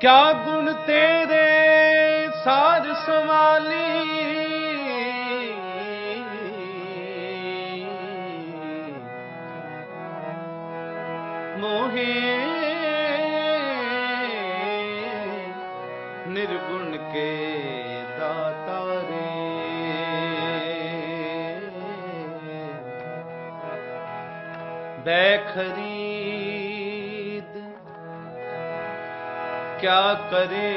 ਕਿਆ ਗੁਣ ਤੇਰੇ ਸਾਰ ਸਮਾਲੀ क्या करे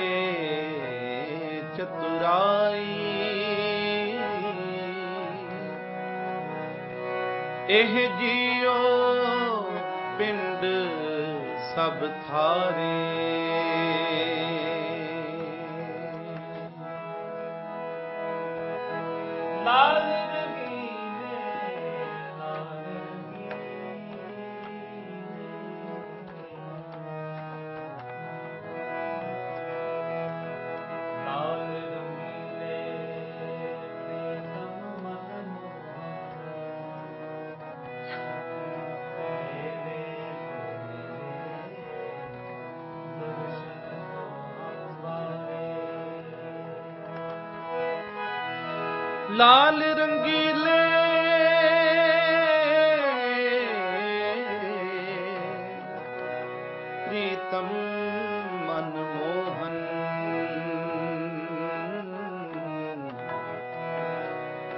ਚਤੁਰਾਈ? ਇਹ ਜੀ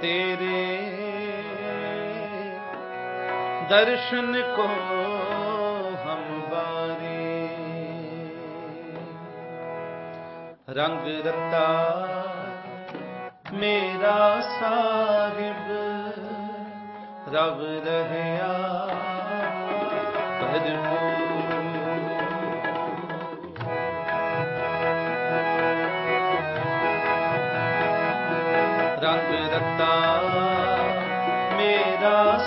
ਤੇਰੇ ਦਰਸ਼ਨ ਕੋ ਹਮ ਬਾਰੇ। ਰੰਗ ਰਤਾ ਮੇਰਾ ਸਾਹਿਬ ਰਵ ਰਹਿਆ ਭਰਪੂਰ ਰੱਤਾ ਮੇਰਾ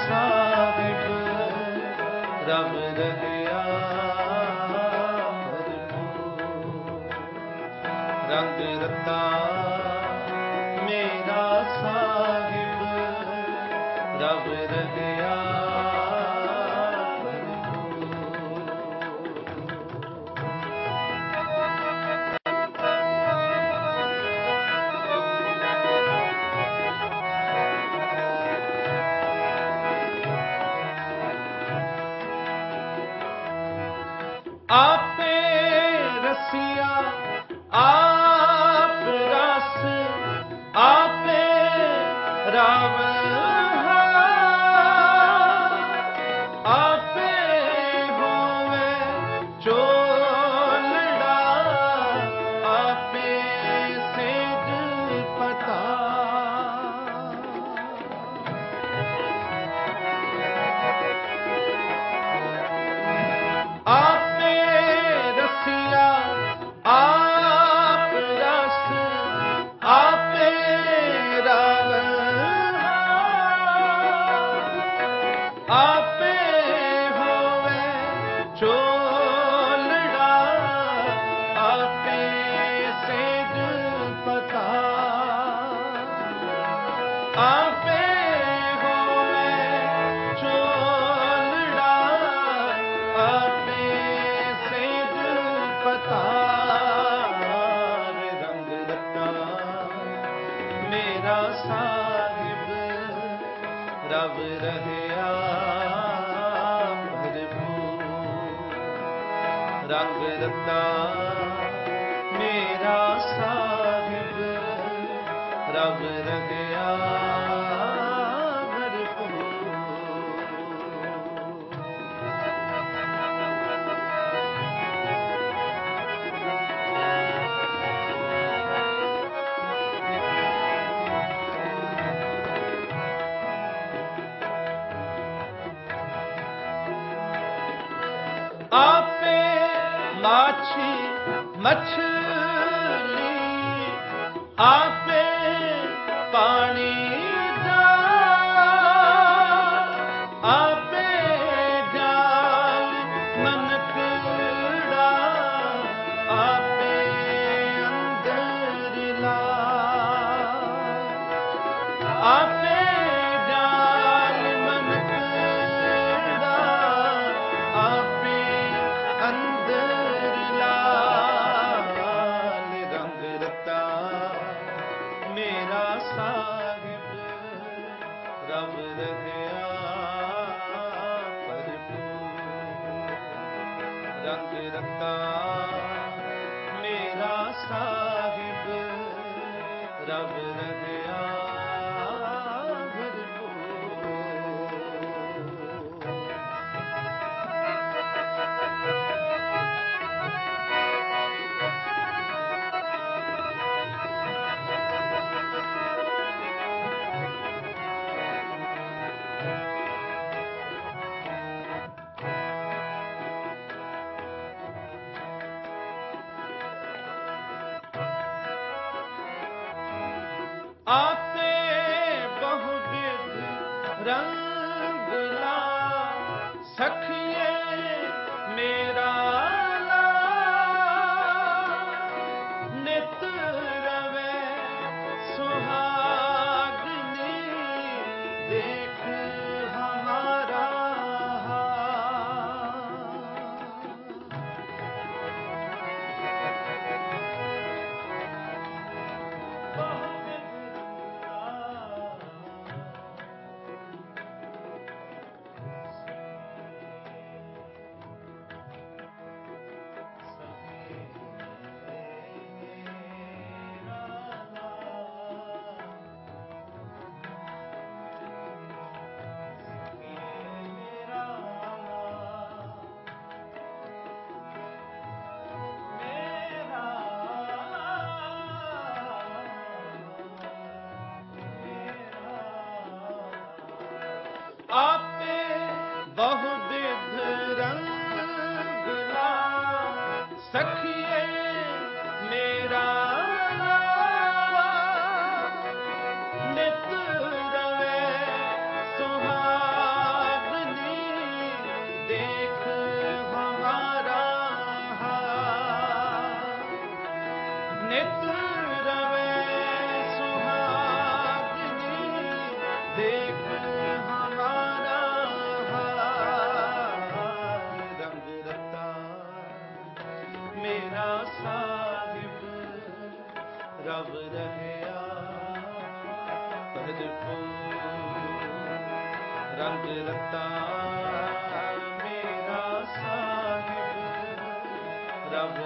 I'm Bye. ਰੰਗ ਰਤਾ ਮੇਰਾ ਸਾਹਿਬ ਰਬ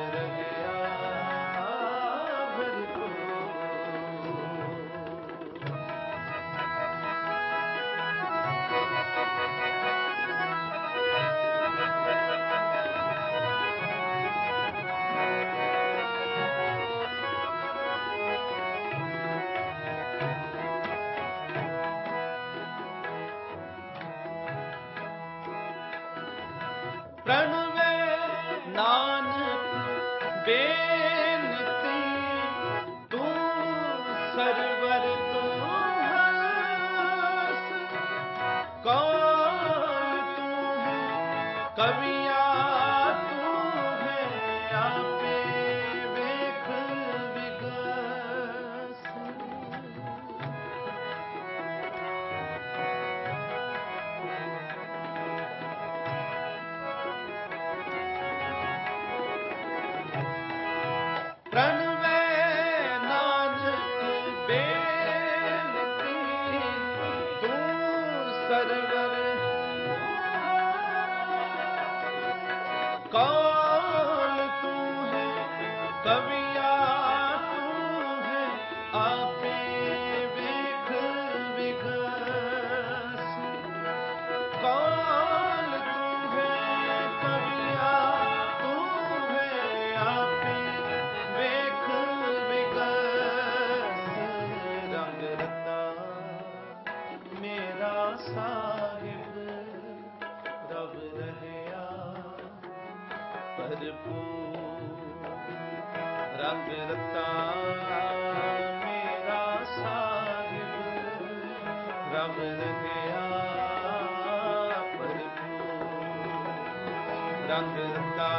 ਰੰਗ ਰਤਾ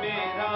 ਮੇਰਾ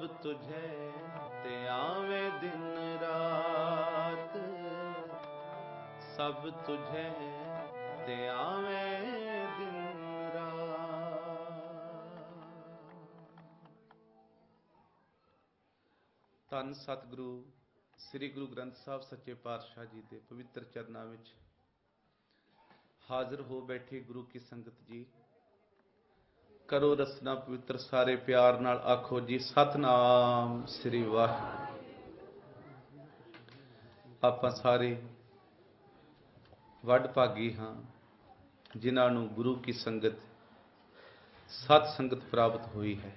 ਸਭ ਤੁਝੇ ਤੇ ਆਵੇ ਦਿਨ ਰਾਤ। ਸਭ ਤੁਝੇ ਤੇ ਆਵੇ ਦਿਨ ਰਾਤ। ਧੰਨ ਸਤਿਗੁਰੂ, ਸ੍ਰੀ ਗੁਰੂ ਗ੍ਰੰਥ ਸਾਹਿਬ ਸੱਚੇ ਪਾਤਸ਼ਾਹ ਜੀ ਦੇ ਪਵਿੱਤਰ ਚਰਨਾਂ ਵਿੱਚ ਹਾਜ਼ਰ ਹੋ ਬੈਠੇ ਗੁਰੂ ਕੀ ਸੰਗਤ ਜੀ। ਕਰੋ ਰਸਨਾ ਪਵਿੱਤਰ, ਸਾਰੇ ਪਿਆਰ ਨਾਲ ਆਖੋ ਜੀ, ਸਤਨਾਮ ਸ੍ਰੀ ਵਾਹਿਗੁਰੂ। ਆਪਾਂ ਸਾਰੇ ਵੱਡ ਭਾਗੀ ਹਾਂ, ਜਿਨ੍ਹਾਂ ਨੂੰ ਗੁਰੂ ਕੀ ਸੰਗਤ, ਸਤ ਸੰਗਤ ਪ੍ਰਾਪਤ ਹੋਈ ਹੈ।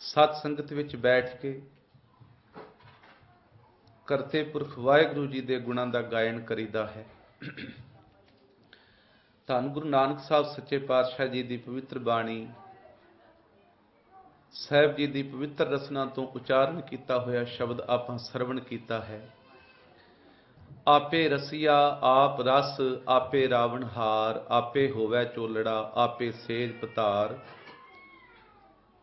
ਸਤ ਸੰਗਤ ਵਿੱਚ ਬੈਠ ਕੇ ਕਰਤੇ ਪੁਰਖ ਵਾਹਿਗੁਰੂ ਜੀ ਦੇ ਗੁਣਾਂ ਦਾ ਗਾਇਨ ਕਰੀਦਾ ਹੈ। ਧੰਨ ਗੁਰੂ ਨਾਨਕ ਸਾਹਿਬ ਸੱਚੇ ਪਾਤਸ਼ਾਹ ਜੀ ਦੀ ਪਵਿੱਤਰ ਬਾਣੀ, ਸਾਹਿਬ ਜੀ ਦੀ ਪਵਿੱਤਰ ਰਸਨਾ ਤੋਂ ਉਚਾਰਨ ਕੀਤਾ ਹੋਇਆ ਸ਼ਬਦ ਆਪਾਂ ਸਰਵਣ ਕੀਤਾ ਹੈ। ਆਪੇ ਰਸੀਆ, ਆਪ ਰਸ, ਆਪੇ ਰਾਵਣ ਹਾਰ, ਆਪੇ ਹੋਵੇ ਚੋਲੜਾ, ਆਪੇ ਸੇਜ ਪਤਾਰ।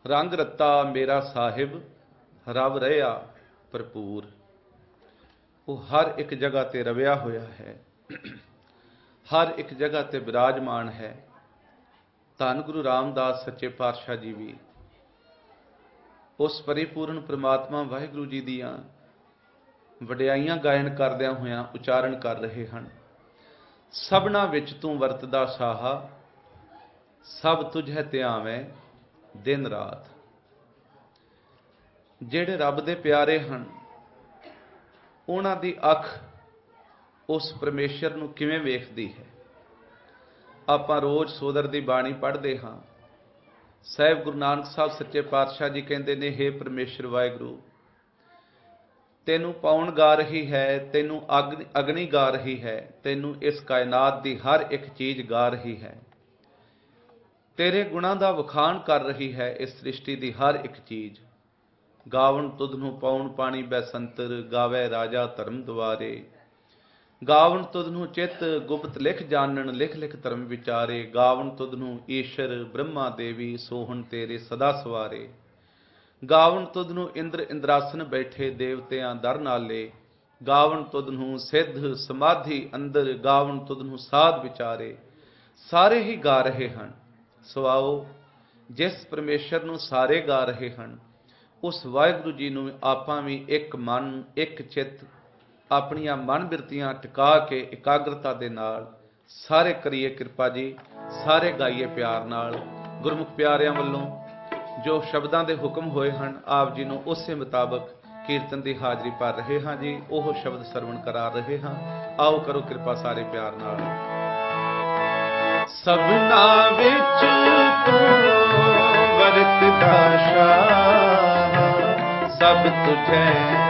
ਰੰਗ ਰੱਤਾ ਮੇਰਾ ਸਾਹਿਬ, ਰਵ ਰਹਾ ਭਰਪੂਰ। ਉਹ ਹਰ ਇੱਕ ਜਗ੍ਹਾ ਤੇ ਰਵਿਆ ਹੋਇਆ ਹੈ। ਹਰ ਇੱਕ ਜਗ੍ਹਾ ਤੇ ਬਿਰਾਜਮਾਨ ਹੈ। ਧੰਨ ਗੁਰੂ ਰਾਮਦਾਸ ਸੱਚੇ ਪਾਤਸ਼ਾਹ ਜੀ ਵੀ। ਉਸ ਪਰਿਪੂਰਨ ਪ੍ਰਮਾਤਮਾ ਵਾਹਿਗੁਰੂ ਜੀ ਦੀਆਂ ਵਡਿਆਈਆਂ ਗਾਇਨ ਕਰਦਿਆਂ ਹੋਇਆਂ ਉਚਾਰਨ ਕਰ ਰਹੇ ਹਨ। ਸਭਨਾ ਵਿੱਚ ਤੂੰ ਵਰਤਦਾ ਸਾਹਾ, ਸਭ ਤੁਝ ਤੁਝੇ ਧਿਆਵੇਂ ਦਿਨ ਰਾਤ। ਜਿਹੜੇ ਰੱਬ ਦੇ ਪਿਆਰੇ ਹਨ, ਉਹਨਾਂ ਦੀ ਅੱਖ ਉਸ ਪਰਮੇਸ਼ਰ ਨੂੰ ਕਿਵੇਂ ਵੇਖਦੀ ਹੈ? ਆਪਾਂ ਰੋਜ਼ ਸੋਦਰ ਦੀ ਬਾਣੀ ਪੜ੍ਹਦੇ ਹਾਂ। ਸਹਿਬ ਗੁਰੂ ਨਾਨਕ ਸਾਹਿਬ ਸੱਚੇ ਪਾਤਸ਼ਾਹ ਜੀ ਕਹਿੰਦੇ ਨੇ हे ਪਰਮੇਸ਼ਰ ਵਾਹਿਗੁਰੂ, ਤੈਨੂੰ ਪਾਉਣ ਗਾ ਰਹੀ ਹੈ, ਤੈਨੂੰ ਅਗਨੀ ਗਾ ਰਹੀ ਹੈ, ਤੈਨੂੰ ਇਸ ਕਾਇਨਾਤ ਦੀ ਹਰ ਇੱਕ ਚੀਜ਼ ਗਾ ਰਹੀ ਹੈ। ਤੇਰੇ ਗੁਣਾਂ ਦਾ ਵਖਾਣ ਕਰ ਰਹੀ ਹੈ, ਇਸ ਸ੍ਰਿਸ਼ਟੀ ਦੀ ਹਰ ਇੱਕ ਚੀਜ਼। ਗਾਵਣ ਤੁਧ ਨੂੰ ਪਾਉਣ ਪਾਣੀ ਬੈਸੰਤਰ ਗਾਵੇ ਰਾਜਾ ਧਰਮ ਦੁਆਰੇ। ਗਾਵਣ ਤੁਧ ਨੂੰ ਚਿਤ ਗੁਪਤ ਲਿਖ ਜਾਣਨ, ਲਿਖ ਲਿਖ ਧਰਮ ਵਿਚਾਰੇ। ਗਾਵਣ ਤੁਧ ਨੂੰ ਈਸ਼ਰ ਬ੍ਰਹਮਾ ਦੇਵੀ, ਸੋਹਣ ਤੇਰੇ ਸਦਾ ਸਵਾਰੇ। ਗਾਵਣ ਤੁਧ ਨੂੰ ਇੰਦਰ ਇੰਦਰਾਸਨ ਬੈਠੇ, ਦੇਵਤਿਆਂ ਦਰ ਨਾਲੇ। ਗਾਵਣ ਤੁਧ ਨੂੰ ਸਿੱਧ ਸਮਾਧੀ ਅੰਦਰ, ਗਾਵਣ ਤੁਧ ਨੂੰ ਸਾਧ ਵਿਚਾਰੇ। ਸਾਰੇ ਹੀ ਗਾ ਰਹੇ ਹਨ। ਸੋ ਆਓ ਜਿਸ ਪਰਮੇਸ਼ਰ ਨੂੰ ਸਾਰੇ ਗਾ ਰਹੇ ਹਨ, ਉਸ ਵਾਹਿਗੁਰੂ ਜੀ ਨੂੰ ਆਪਾਂ ਵੀ ਇੱਕ ਮਨ, ਇੱਕ ਚਿੱਤ ਆਪਣੀਆਂ ਮਨ ਬਿਰਤੀਆਂ ਟਿਕਾ ਕੇ ਇਕਾਗਰਤਾ ਦੇ ਨਾਲ ਸਾਰੇ ਕਰੀਏ ਕਿਰਪਾ ਜੀ, ਸਾਰੇ ਗਾਈਏ ਪਿਆਰ ਨਾਲ। ਗੁਰਮੁਖ ਪਿਆਰਿਆਂ ਵੱਲੋਂ ਜੋ ਸ਼ਬਦਾਂ ਦੇ ਹੁਕਮ ਹੋਏ ਹਨ, ਆਪ ਜੀ ਨੂੰ ਉਸੇ ਮੁਤਾਬਕ ਕੀਰਤਨ ਦੀ ਹਾਜ਼ਰੀ ਭਰ ਰਹੇ ਹਾਂ ਜੀ, ਉਹ ਸ਼ਬਦ ਸਰਵਣ ਕਰਾ ਰਹੇ ਹਾਂ। ਆਓ ਕਰੋ ਕਿਰਪਾ ਸਾਰੇ ਪਿਆਰ ਨਾਲ। ਸਭਨਾ ਵਿੱਚ ਤੂੰ ਵਰਤਦਾ ਸ਼ਾਹ ਸਭ ਤੁਝੇ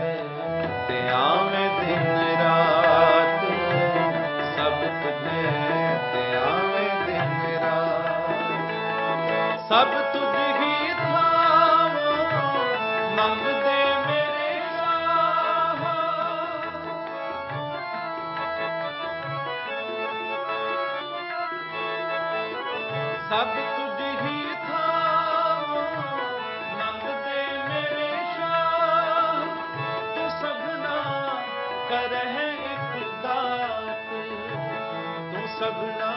ਸਭ ਤੁਝ ਹੀ ਥਾਵੋ ਮੰਗਦੇ ਮੇਰੇ ਸ਼ਾਹ ਤੂੰ ਸਭਨਾ ਕਰਹਿ ਇੱਕ ਦਾਤ ਤੂੰ ਸਭਨਾ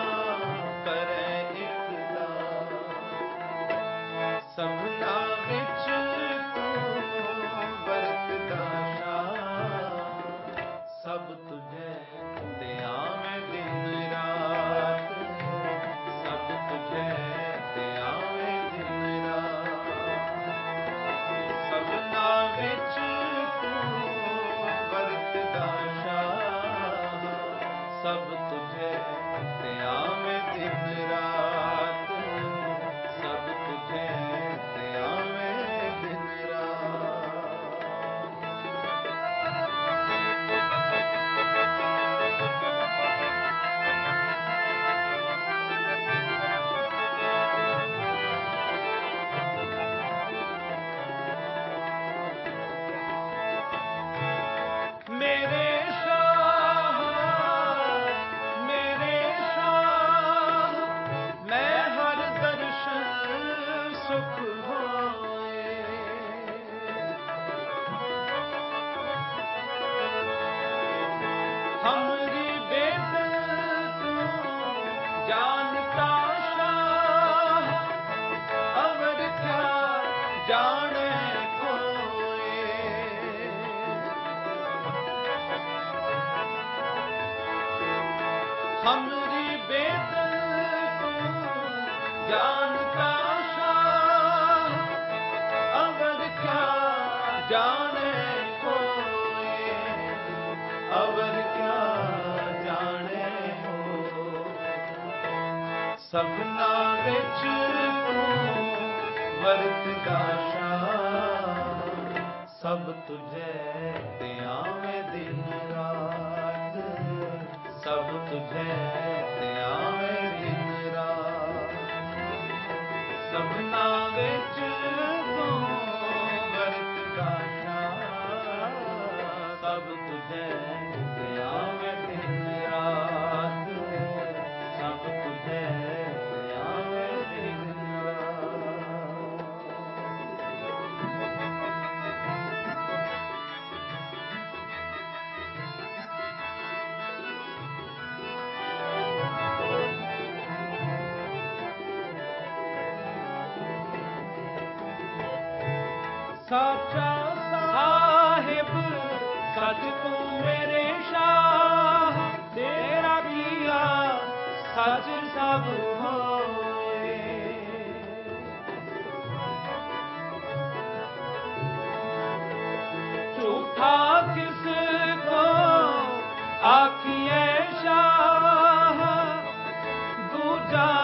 का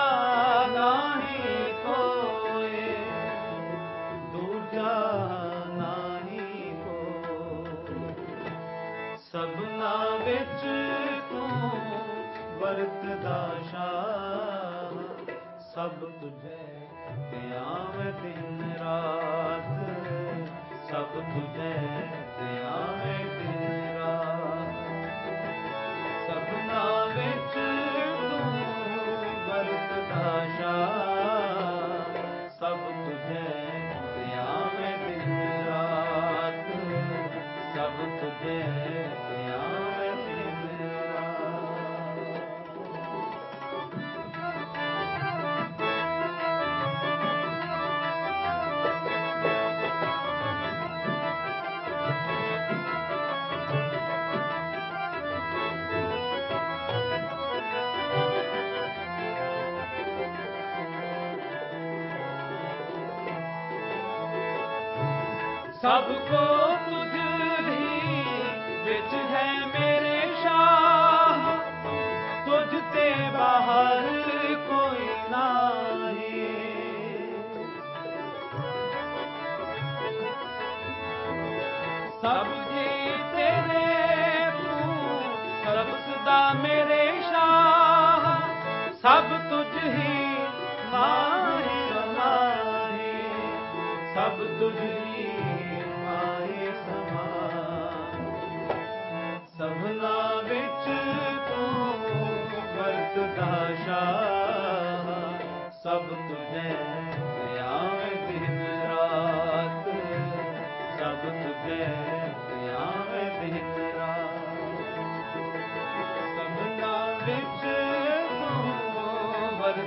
love.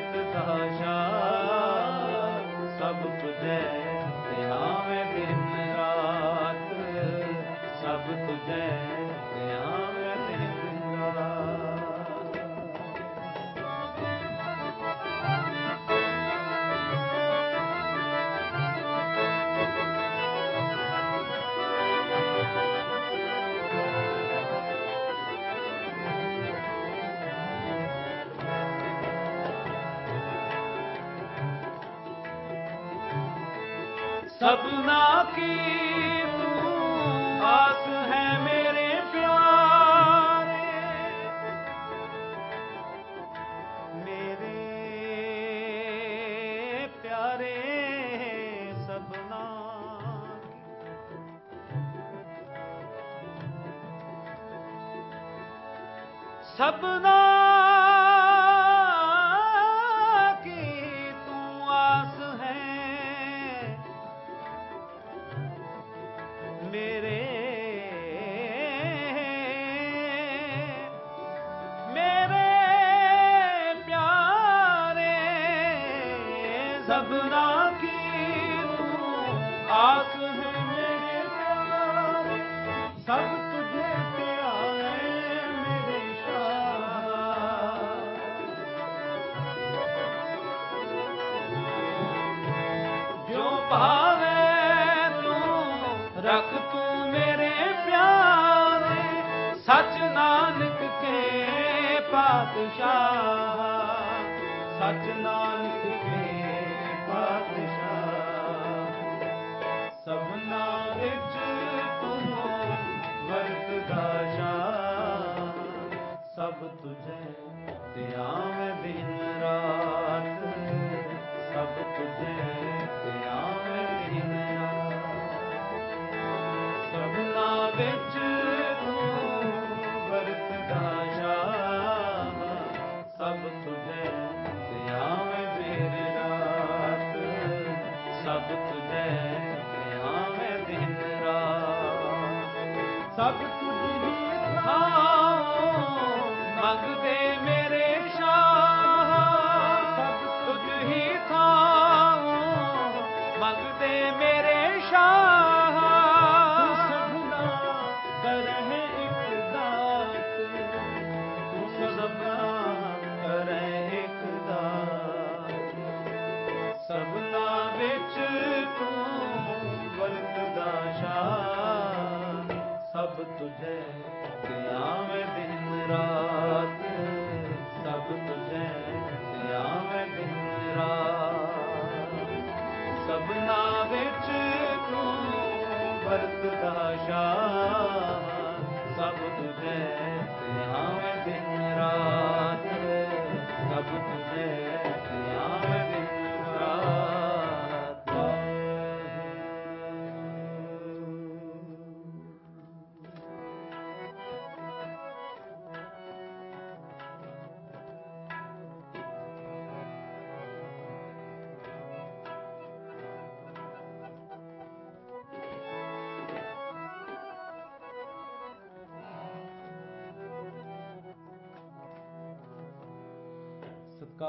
ਅੰਮ੍ਰਿਤ ਦਾਸ਼ਾ ਸਭ ਤੁਝੇ ਧਿਆਵੇਂ ਦਿਨ ਰਾਤ ਸਭ ਤੁਝੇ अपना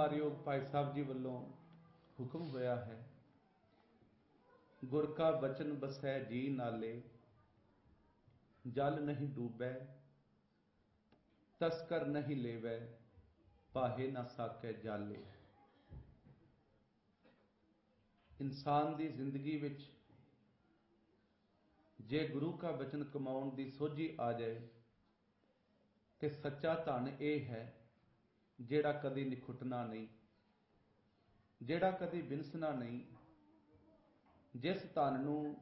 ਸਤਕਾਰਯੋਗ ਭਾਈ ਸਾਹਿਬ ਜੀ ਵੱਲੋਂ ਹੁਕਮ ਹੋਇਆ ਹੈ। ਗੁਰ ਕਾ ਬਚਨ ਬਸੈ ਜੀ ਨਾਲੇ, ਜਲ ਨਹੀਂ ਡੂਬੈ, ਤਸਕਰ ਨਹੀਂ ਲੇਵੈ ਪਾਹੇ ਨਾ ਸਾਕੈ ਜਾਲੇ। ਇਨਸਾਨ ਦੀ ਜ਼ਿੰਦਗੀ ਵਿੱਚ ਜੇ ਗੁਰੂ ਕਾ ਬਚਨ ਕਮਾਉਣ ਦੀ ਸੋਝੀ ਆ ਜਾਏ, ਤੇ ਸੱਚਾ ਧਨ ਇਹ ਹੈ ਜਿਹੜਾ ਕਦੇ ਨਿਖੁੱਟਣਾ ਨਹੀਂ, ਜਿਹੜਾ ਕਦੇ ਬਿਨਸਣਾ ਨਹੀਂ, ਜਿਸ ਧਨ ਨੂੰ,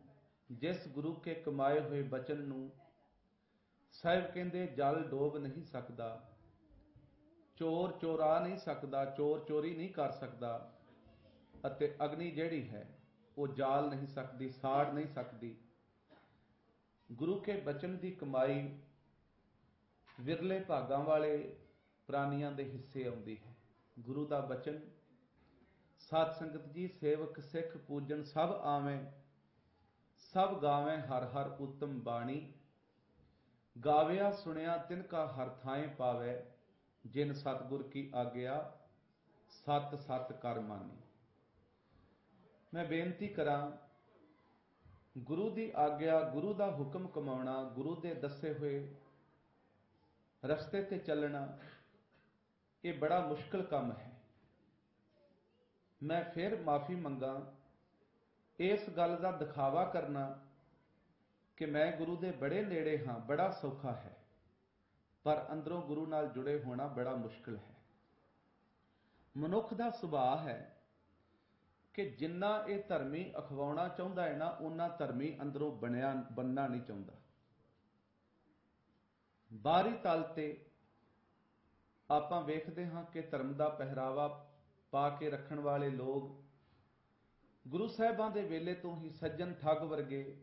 ਜਿਸ ਗੁਰੂ ਕੇ ਕਮਾਏ ਹੋਏ ਬਚਨ ਨੂੰ ਸਾਹਿਬ ਕਹਿੰਦੇ ਜਲ ਡੋਬ ਨਹੀਂ ਸਕਦਾ, ਚੋਰ ਚੋਰਾ ਨਹੀਂ ਸਕਦਾ, ਚੋਰ ਚੋਰੀ ਨਹੀਂ ਕਰ ਸਕਦਾ ਅਤੇ ਅਗਨੀ ਜਿਹੜੀ ਹੈ ਉਹ ਜਾਲ ਨਹੀਂ ਸਕਦੀ, ਸਾੜ ਨਹੀਂ ਸਕਦੀ। ਗੁਰੂ ਕੇ ਬਚਨ ਦੀ ਕਮਾਈ ਵਿਰਲੇ ਭਾਗਾਂ ਵਾਲੇ ਪ੍ਰਾਨੀਆਂ ਦੇ ਹਿੱਸੇ ਆਉਂਦੀ ਹੈ। ਗੁਰੂ ਦਾ ਬਚਨ, ਸਾਧ ਸੰਗਤ ਜੀ, ਸੇਵਕ, ਸਿੱਖ ਪੂਜਨ ਸਭ ਆਵੇਂ, ਸਭ ਗਾਵੇਂ ਹਰ ਹਰ ਉਤਮ ਬਾਣੀ। ਗਾਵਿਆ ਸੁਣਿਆ ਤਿਨ ਕਾ ਹਰ ਥਾਏ ਪਾਵੇ, ਜਿਨ ਸਤਗੁਰ ਕੀ ਆਗਿਆ, ਸਤ ਸਤ ਕਰ ਮਾਨੀ। ਮੈਂ ਬੇਨਤੀ ਕਰਾਂ, ਗੁਰੂ ਦੀ ਆਗਿਆ, ਗੁਰੂ ਦਾ ਹੁਕਮ ਕਮਾਉਣਾ, ਗੁਰੂ ਦੇ ਦੱਸੇ ਹੋਏ ਰਸਤੇ ਤੇ ਚੱਲਣਾ ਇਹ ਬੜਾ ਮੁਸ਼ਕਲ ਕੰਮ ਹੈ। ਮੈਂ ਫਿਰ ਮਾਫੀ ਮੰਗਾ। ਇਸ ਗੱਲ ਦਾ ਦਿਖਾਵਾ ਕਰਨਾ ਕਿ ਮੈਂ ਗੁਰੂ ਦੇ ਬੜੇ ਨੇੜੇ ਹਾਂ, ਬੜਾ ਸੌਖਾ ਹੈ। ਪਰ ਅੰਦਰੋਂ ਗੁਰੂ ਨਾਲ ਜੁੜੇ ਹੋਣਾ ਬੜਾ ਮੁਸ਼ਕਲ ਹੈ। ਮਨੁੱਖ ਦਾ ਸੁਭਾਅ ਹੈ ਕਿ ਜਿੰਨਾ ਇਹ ਧਰਮੀ ਅਖਵਾਉਣਾ ਚਾਹੁੰਦਾ ਹੈ ਨਾ ਉਹਨਾਂ ਧਰਮੀ ਅੰਦਰੋਂ ਬਣਿਆ ਬੰਨਣਾ ਨਹੀਂ ਚਾਹੁੰਦਾ। ਬਾਹਰੀ ਤਲ ਤੇ ਆਪਾਂ ਵੇਖਦੇ ਹਾਂ ਕਿ ਧਰਮ ਦਾ ਪਹਿਰਾਵਾ ਪਾ ਕੇ ਰੱਖਣ ਵਾਲੇ ਲੋਕ ਗੁਰੂ ਸਾਹਿਬਾਂ ਦੇ ਵੇਲੇ ਤੋਂ ਹੀ ਸੱਜਣ ਠੱਗ ਵਰਗੇ।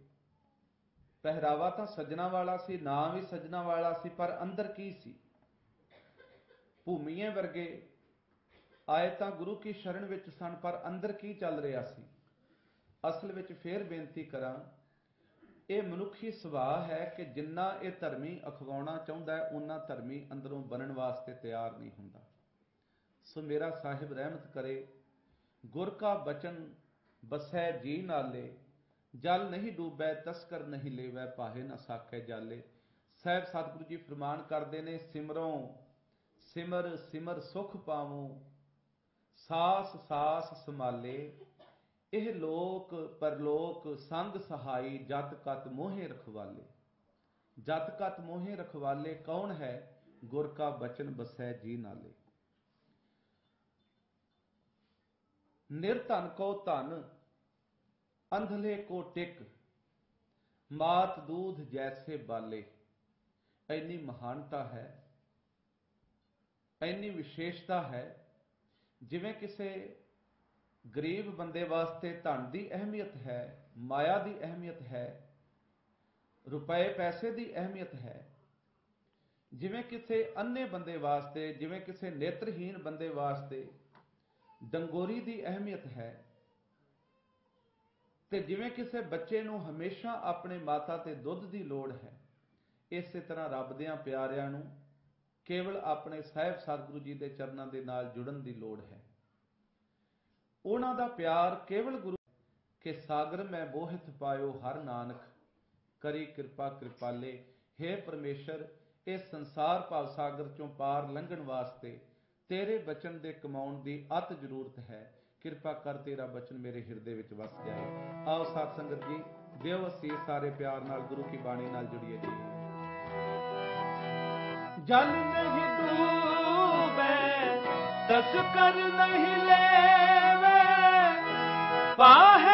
ਪਹਿਰਾਵਾ ਤਾਂ ਸੱਜਣਾ ਵਾਲਾ ਸੀ ਨਾਮ ਵੀ ਸੱਜਣਾ ਵਾਲਾ ਸੀ, ਪਰ ਅੰਦਰ ਕੀ ਸੀ? ਭੂਮੀਏ ਵਰਗੇ ਆਏ ਤਾਂ ਗੁਰੂ ਕੀ ਸ਼ਰਨ ਵਿੱਚ ਸਨ, ਪਰ ਅੰਦਰ ਕੀ ਚੱਲ ਰਿਹਾ ਸੀ? ਅਸਲ ਵਿੱਚ ਫੇਰ ਬੇਨਤੀ ਕਰਾਂ ਇਹ ਮਨੁੱਖੀ ਸੁਭਾਅ ਹੈ ਕਿ ਜਿੰਨਾ ਇਹ ਧਰਮੀ ਅਖਵਾਉਣਾ ਚਾਹੁੰਦਾ ਹੈ ਉਹਨਾਂ ਧਰਮੀ ਅੰਦਰੋਂ ਬਣਨ ਵਾਸਤੇ ਤਿਆਰ ਨਹੀਂ ਹੁੰਦਾ। ਸੋ ਮੇਰਾ ਸਾਹਿਬ ਰਹਿਮਤ ਕਰੇ, ਗੁਰ ਕਾ ਬਚਨ ਬਸੈ ਜੀ ਨਾਲੇ, ਜਲ ਨਹੀਂ ਡੂਬੈ, ਤਸਕਰ ਨਹੀਂ ਲੇਵੈ ਪਾਹੇ ਨਾ ਸਾਕੈ ਜਾਲੇ। ਸਾਹਿਬ ਸਤਿਗੁਰੂ ਜੀ ਫਰਮਾਨ ਕਰਦੇ ਨੇ, ਸਿਮਰੋਂ, ਸਿਮਰ ਸਿਮਰ ਸੁਖ ਪਾਵੋ, ਸਾਸ ਸਾਸ ਸਮਾਲੇ ਇਹ ਲੋਕ, ਪਰਲੋਕ, ਸੰਗ ਸਹਾਈ, ਜਤ ਕਤ ਮੋਹੇ ਰਖਵਾਲੇ। ਜਤ ਕਤ ਮੋਹੇ ਰਖਵਾਲੇ ਕੌਣ ਹੈ? ਗੁਰ ਕਾ ਬਚਨ ਬਸੈ ਜੀ ਨਾਲੇ। ਨਿਰਧਨ ਕੋ ਧਨ, ਅੰਧਲੇ ਕੋ ਟਿਕ। ਮਾਤ ਦੂਧ ਜੈਸੇ ਬਾਲੇ। ਇੰਨੀ ਮਹਾਨਤਾ ਹੈ ਇੰਨੀ ਵਿਸ਼ੇਸ਼ਤਾ ਹੈ, ਜਿਵੇਂ ਕਿਸੇ ਗਰੀਬ ਬੰਦੇ ਵਾਸਤੇ ਧਨ ਦੀ ਅਹਿਮੀਅਤ ਹੈ, ਮਾਇਆ ਦੀ ਅਹਿਮੀਅਤ ਹੈ, ਰੁਪਏ ਪੈਸੇ ਦੀ ਅਹਿਮੀਅਤ ਹੈ। ਜਿਵੇਂ ਕਿਸੇ ਅੰਨੇ ਬੰਦੇ ਵਾਸਤੇ, ਜਿਵੇਂ ਕਿਸੇ ਨੇਤਰਹੀਨ ਬੰਦੇ ਵਾਸਤੇ ਡੰਗੋਰੀ ਦੀ ਅਹਿਮੀਅਤ ਹੈ ਤੇ ਜਿਵੇਂ ਕਿਸੇ ਬੱਚੇ ਨੂੰ ਹਮੇਸ਼ਾ ਆਪਣੇ ਮਾਤਾ ਤੇ ਦੁੱਧ ਦੀ ਲੋੜ ਹੈ, ਇਸੇ ਤਰ੍ਹਾਂ ਰੱਬ ਦਿਆਂ ਪਿਆਰਿਆਂ ਨੂੰ ਕੇਵਲ ਆਪਣੇ ਸਾਹਿਬ ਸਤਿਗੁਰੂ ਜੀ ਦੇ ਚਰਨਾਂ ਦੇ ਨਾਲ ਜੁੜਨ ਦੀ ਲੋੜ ਹੈ। ਉਹਨਾਂ ਦਾ ਪਿਆਰ ਕੇਵਲ ਗੁਰੂ ਕੇ ਸਾਗਰ ਮੈਂ ਬੋਹਿਤ ਪਾਇਓ ਹਰ ਨਾਨਕ। ਕਰੀ ਕਿਰਪਾ ਕਿਰਪਾਲੇ हे ਪਰਮੇਸ਼ਰ ਇਸ ਸੰਸਾਰ ਭਾਵ ਸਾਗਰ ਚੋਂ ਪਾਰ ਲੰਘਣ ਵਾਸਤੇ ਤੇਰੇ ਬਚਨ ਦੇ ਕਮਾਉਣ ਦੀ ਅਤ ਜ਼ਰੂਰਤ ਹੈ। ਕਿਰਪਾ ਕਰ ਤੇਰਾ ਬਚਨ ਮੇਰੇ ਹਿਰਦੇ ਵਿੱਚ ਵਸ ਜਾਏ। ਆਓ ਸਾਧ ਸੰਗਤ ਜੀ, ਦਿਓ ਅਸੀਂ ਸਾਰੇ ਪਿਆਰ ਨਾਲ ਗੁਰੂ ਕੀ ਬਾਣੀ ਨਾਲ ਜੁੜੀਏ ਜੀ। ਜਲ ਨਹੀਂ ਡੂਬੇ ਦਸ ਨਹੀਂ ਲੈਵੇ ਪਾਹੇ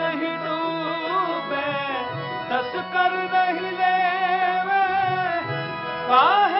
ਨਹੀਂ ਡੂਬੇ ਤਸ ਕਰ ਨਹੀਂ ਲੈਵੇ। ਕਾਹੇ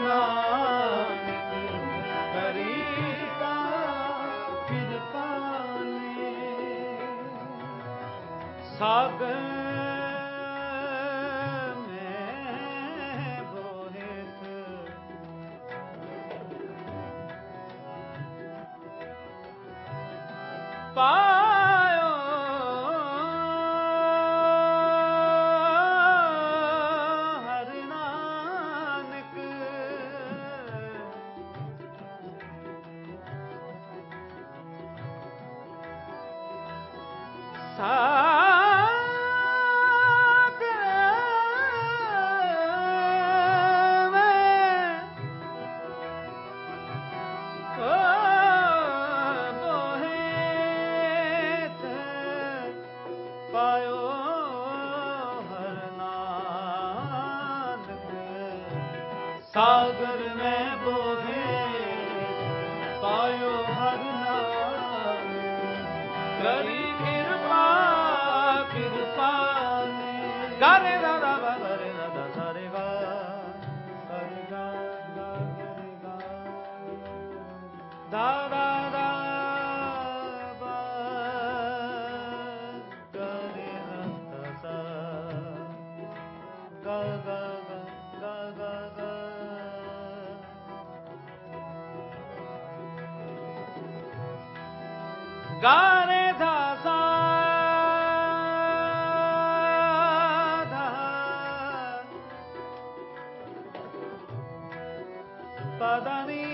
పదని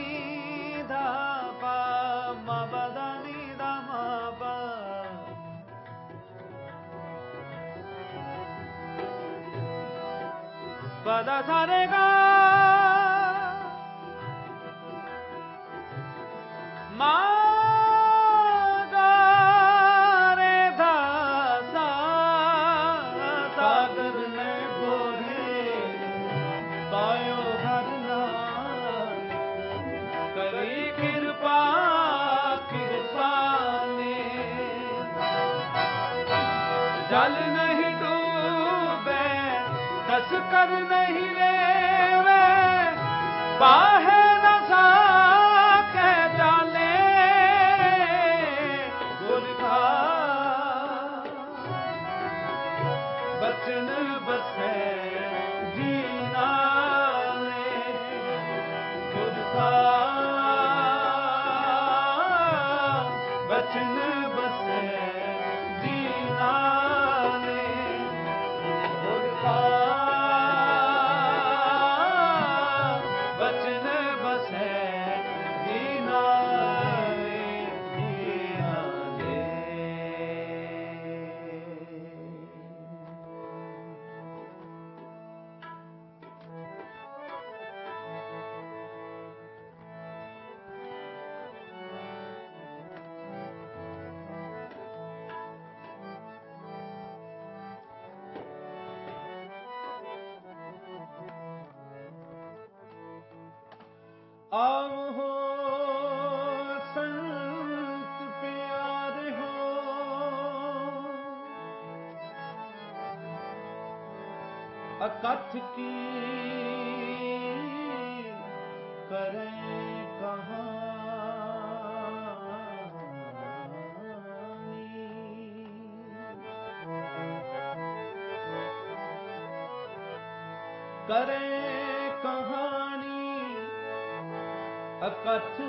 ధప మదని దమప పద సరే గా करें कहाँ करें कहानी अकथ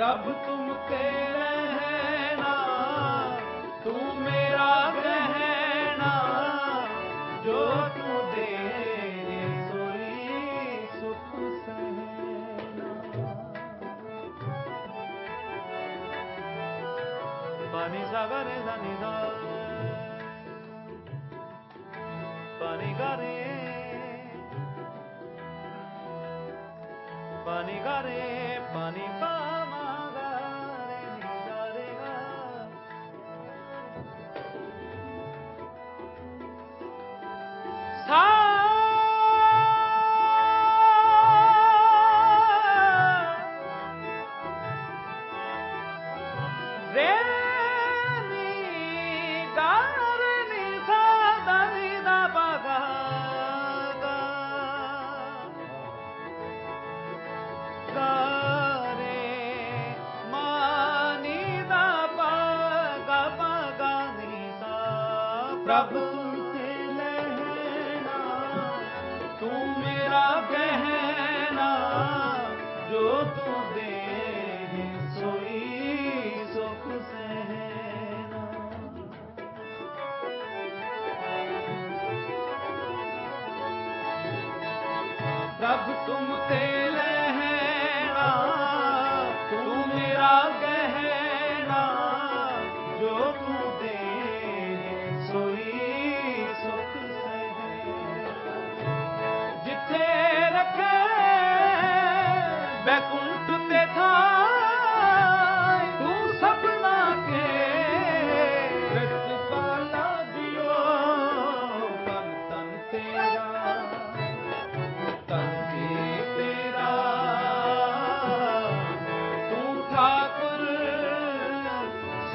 रब तुम के रहना तू मेरा कहना जो तू दे सोई सुख सहना। पानी सागर धनी पानी करे पानी करे पानी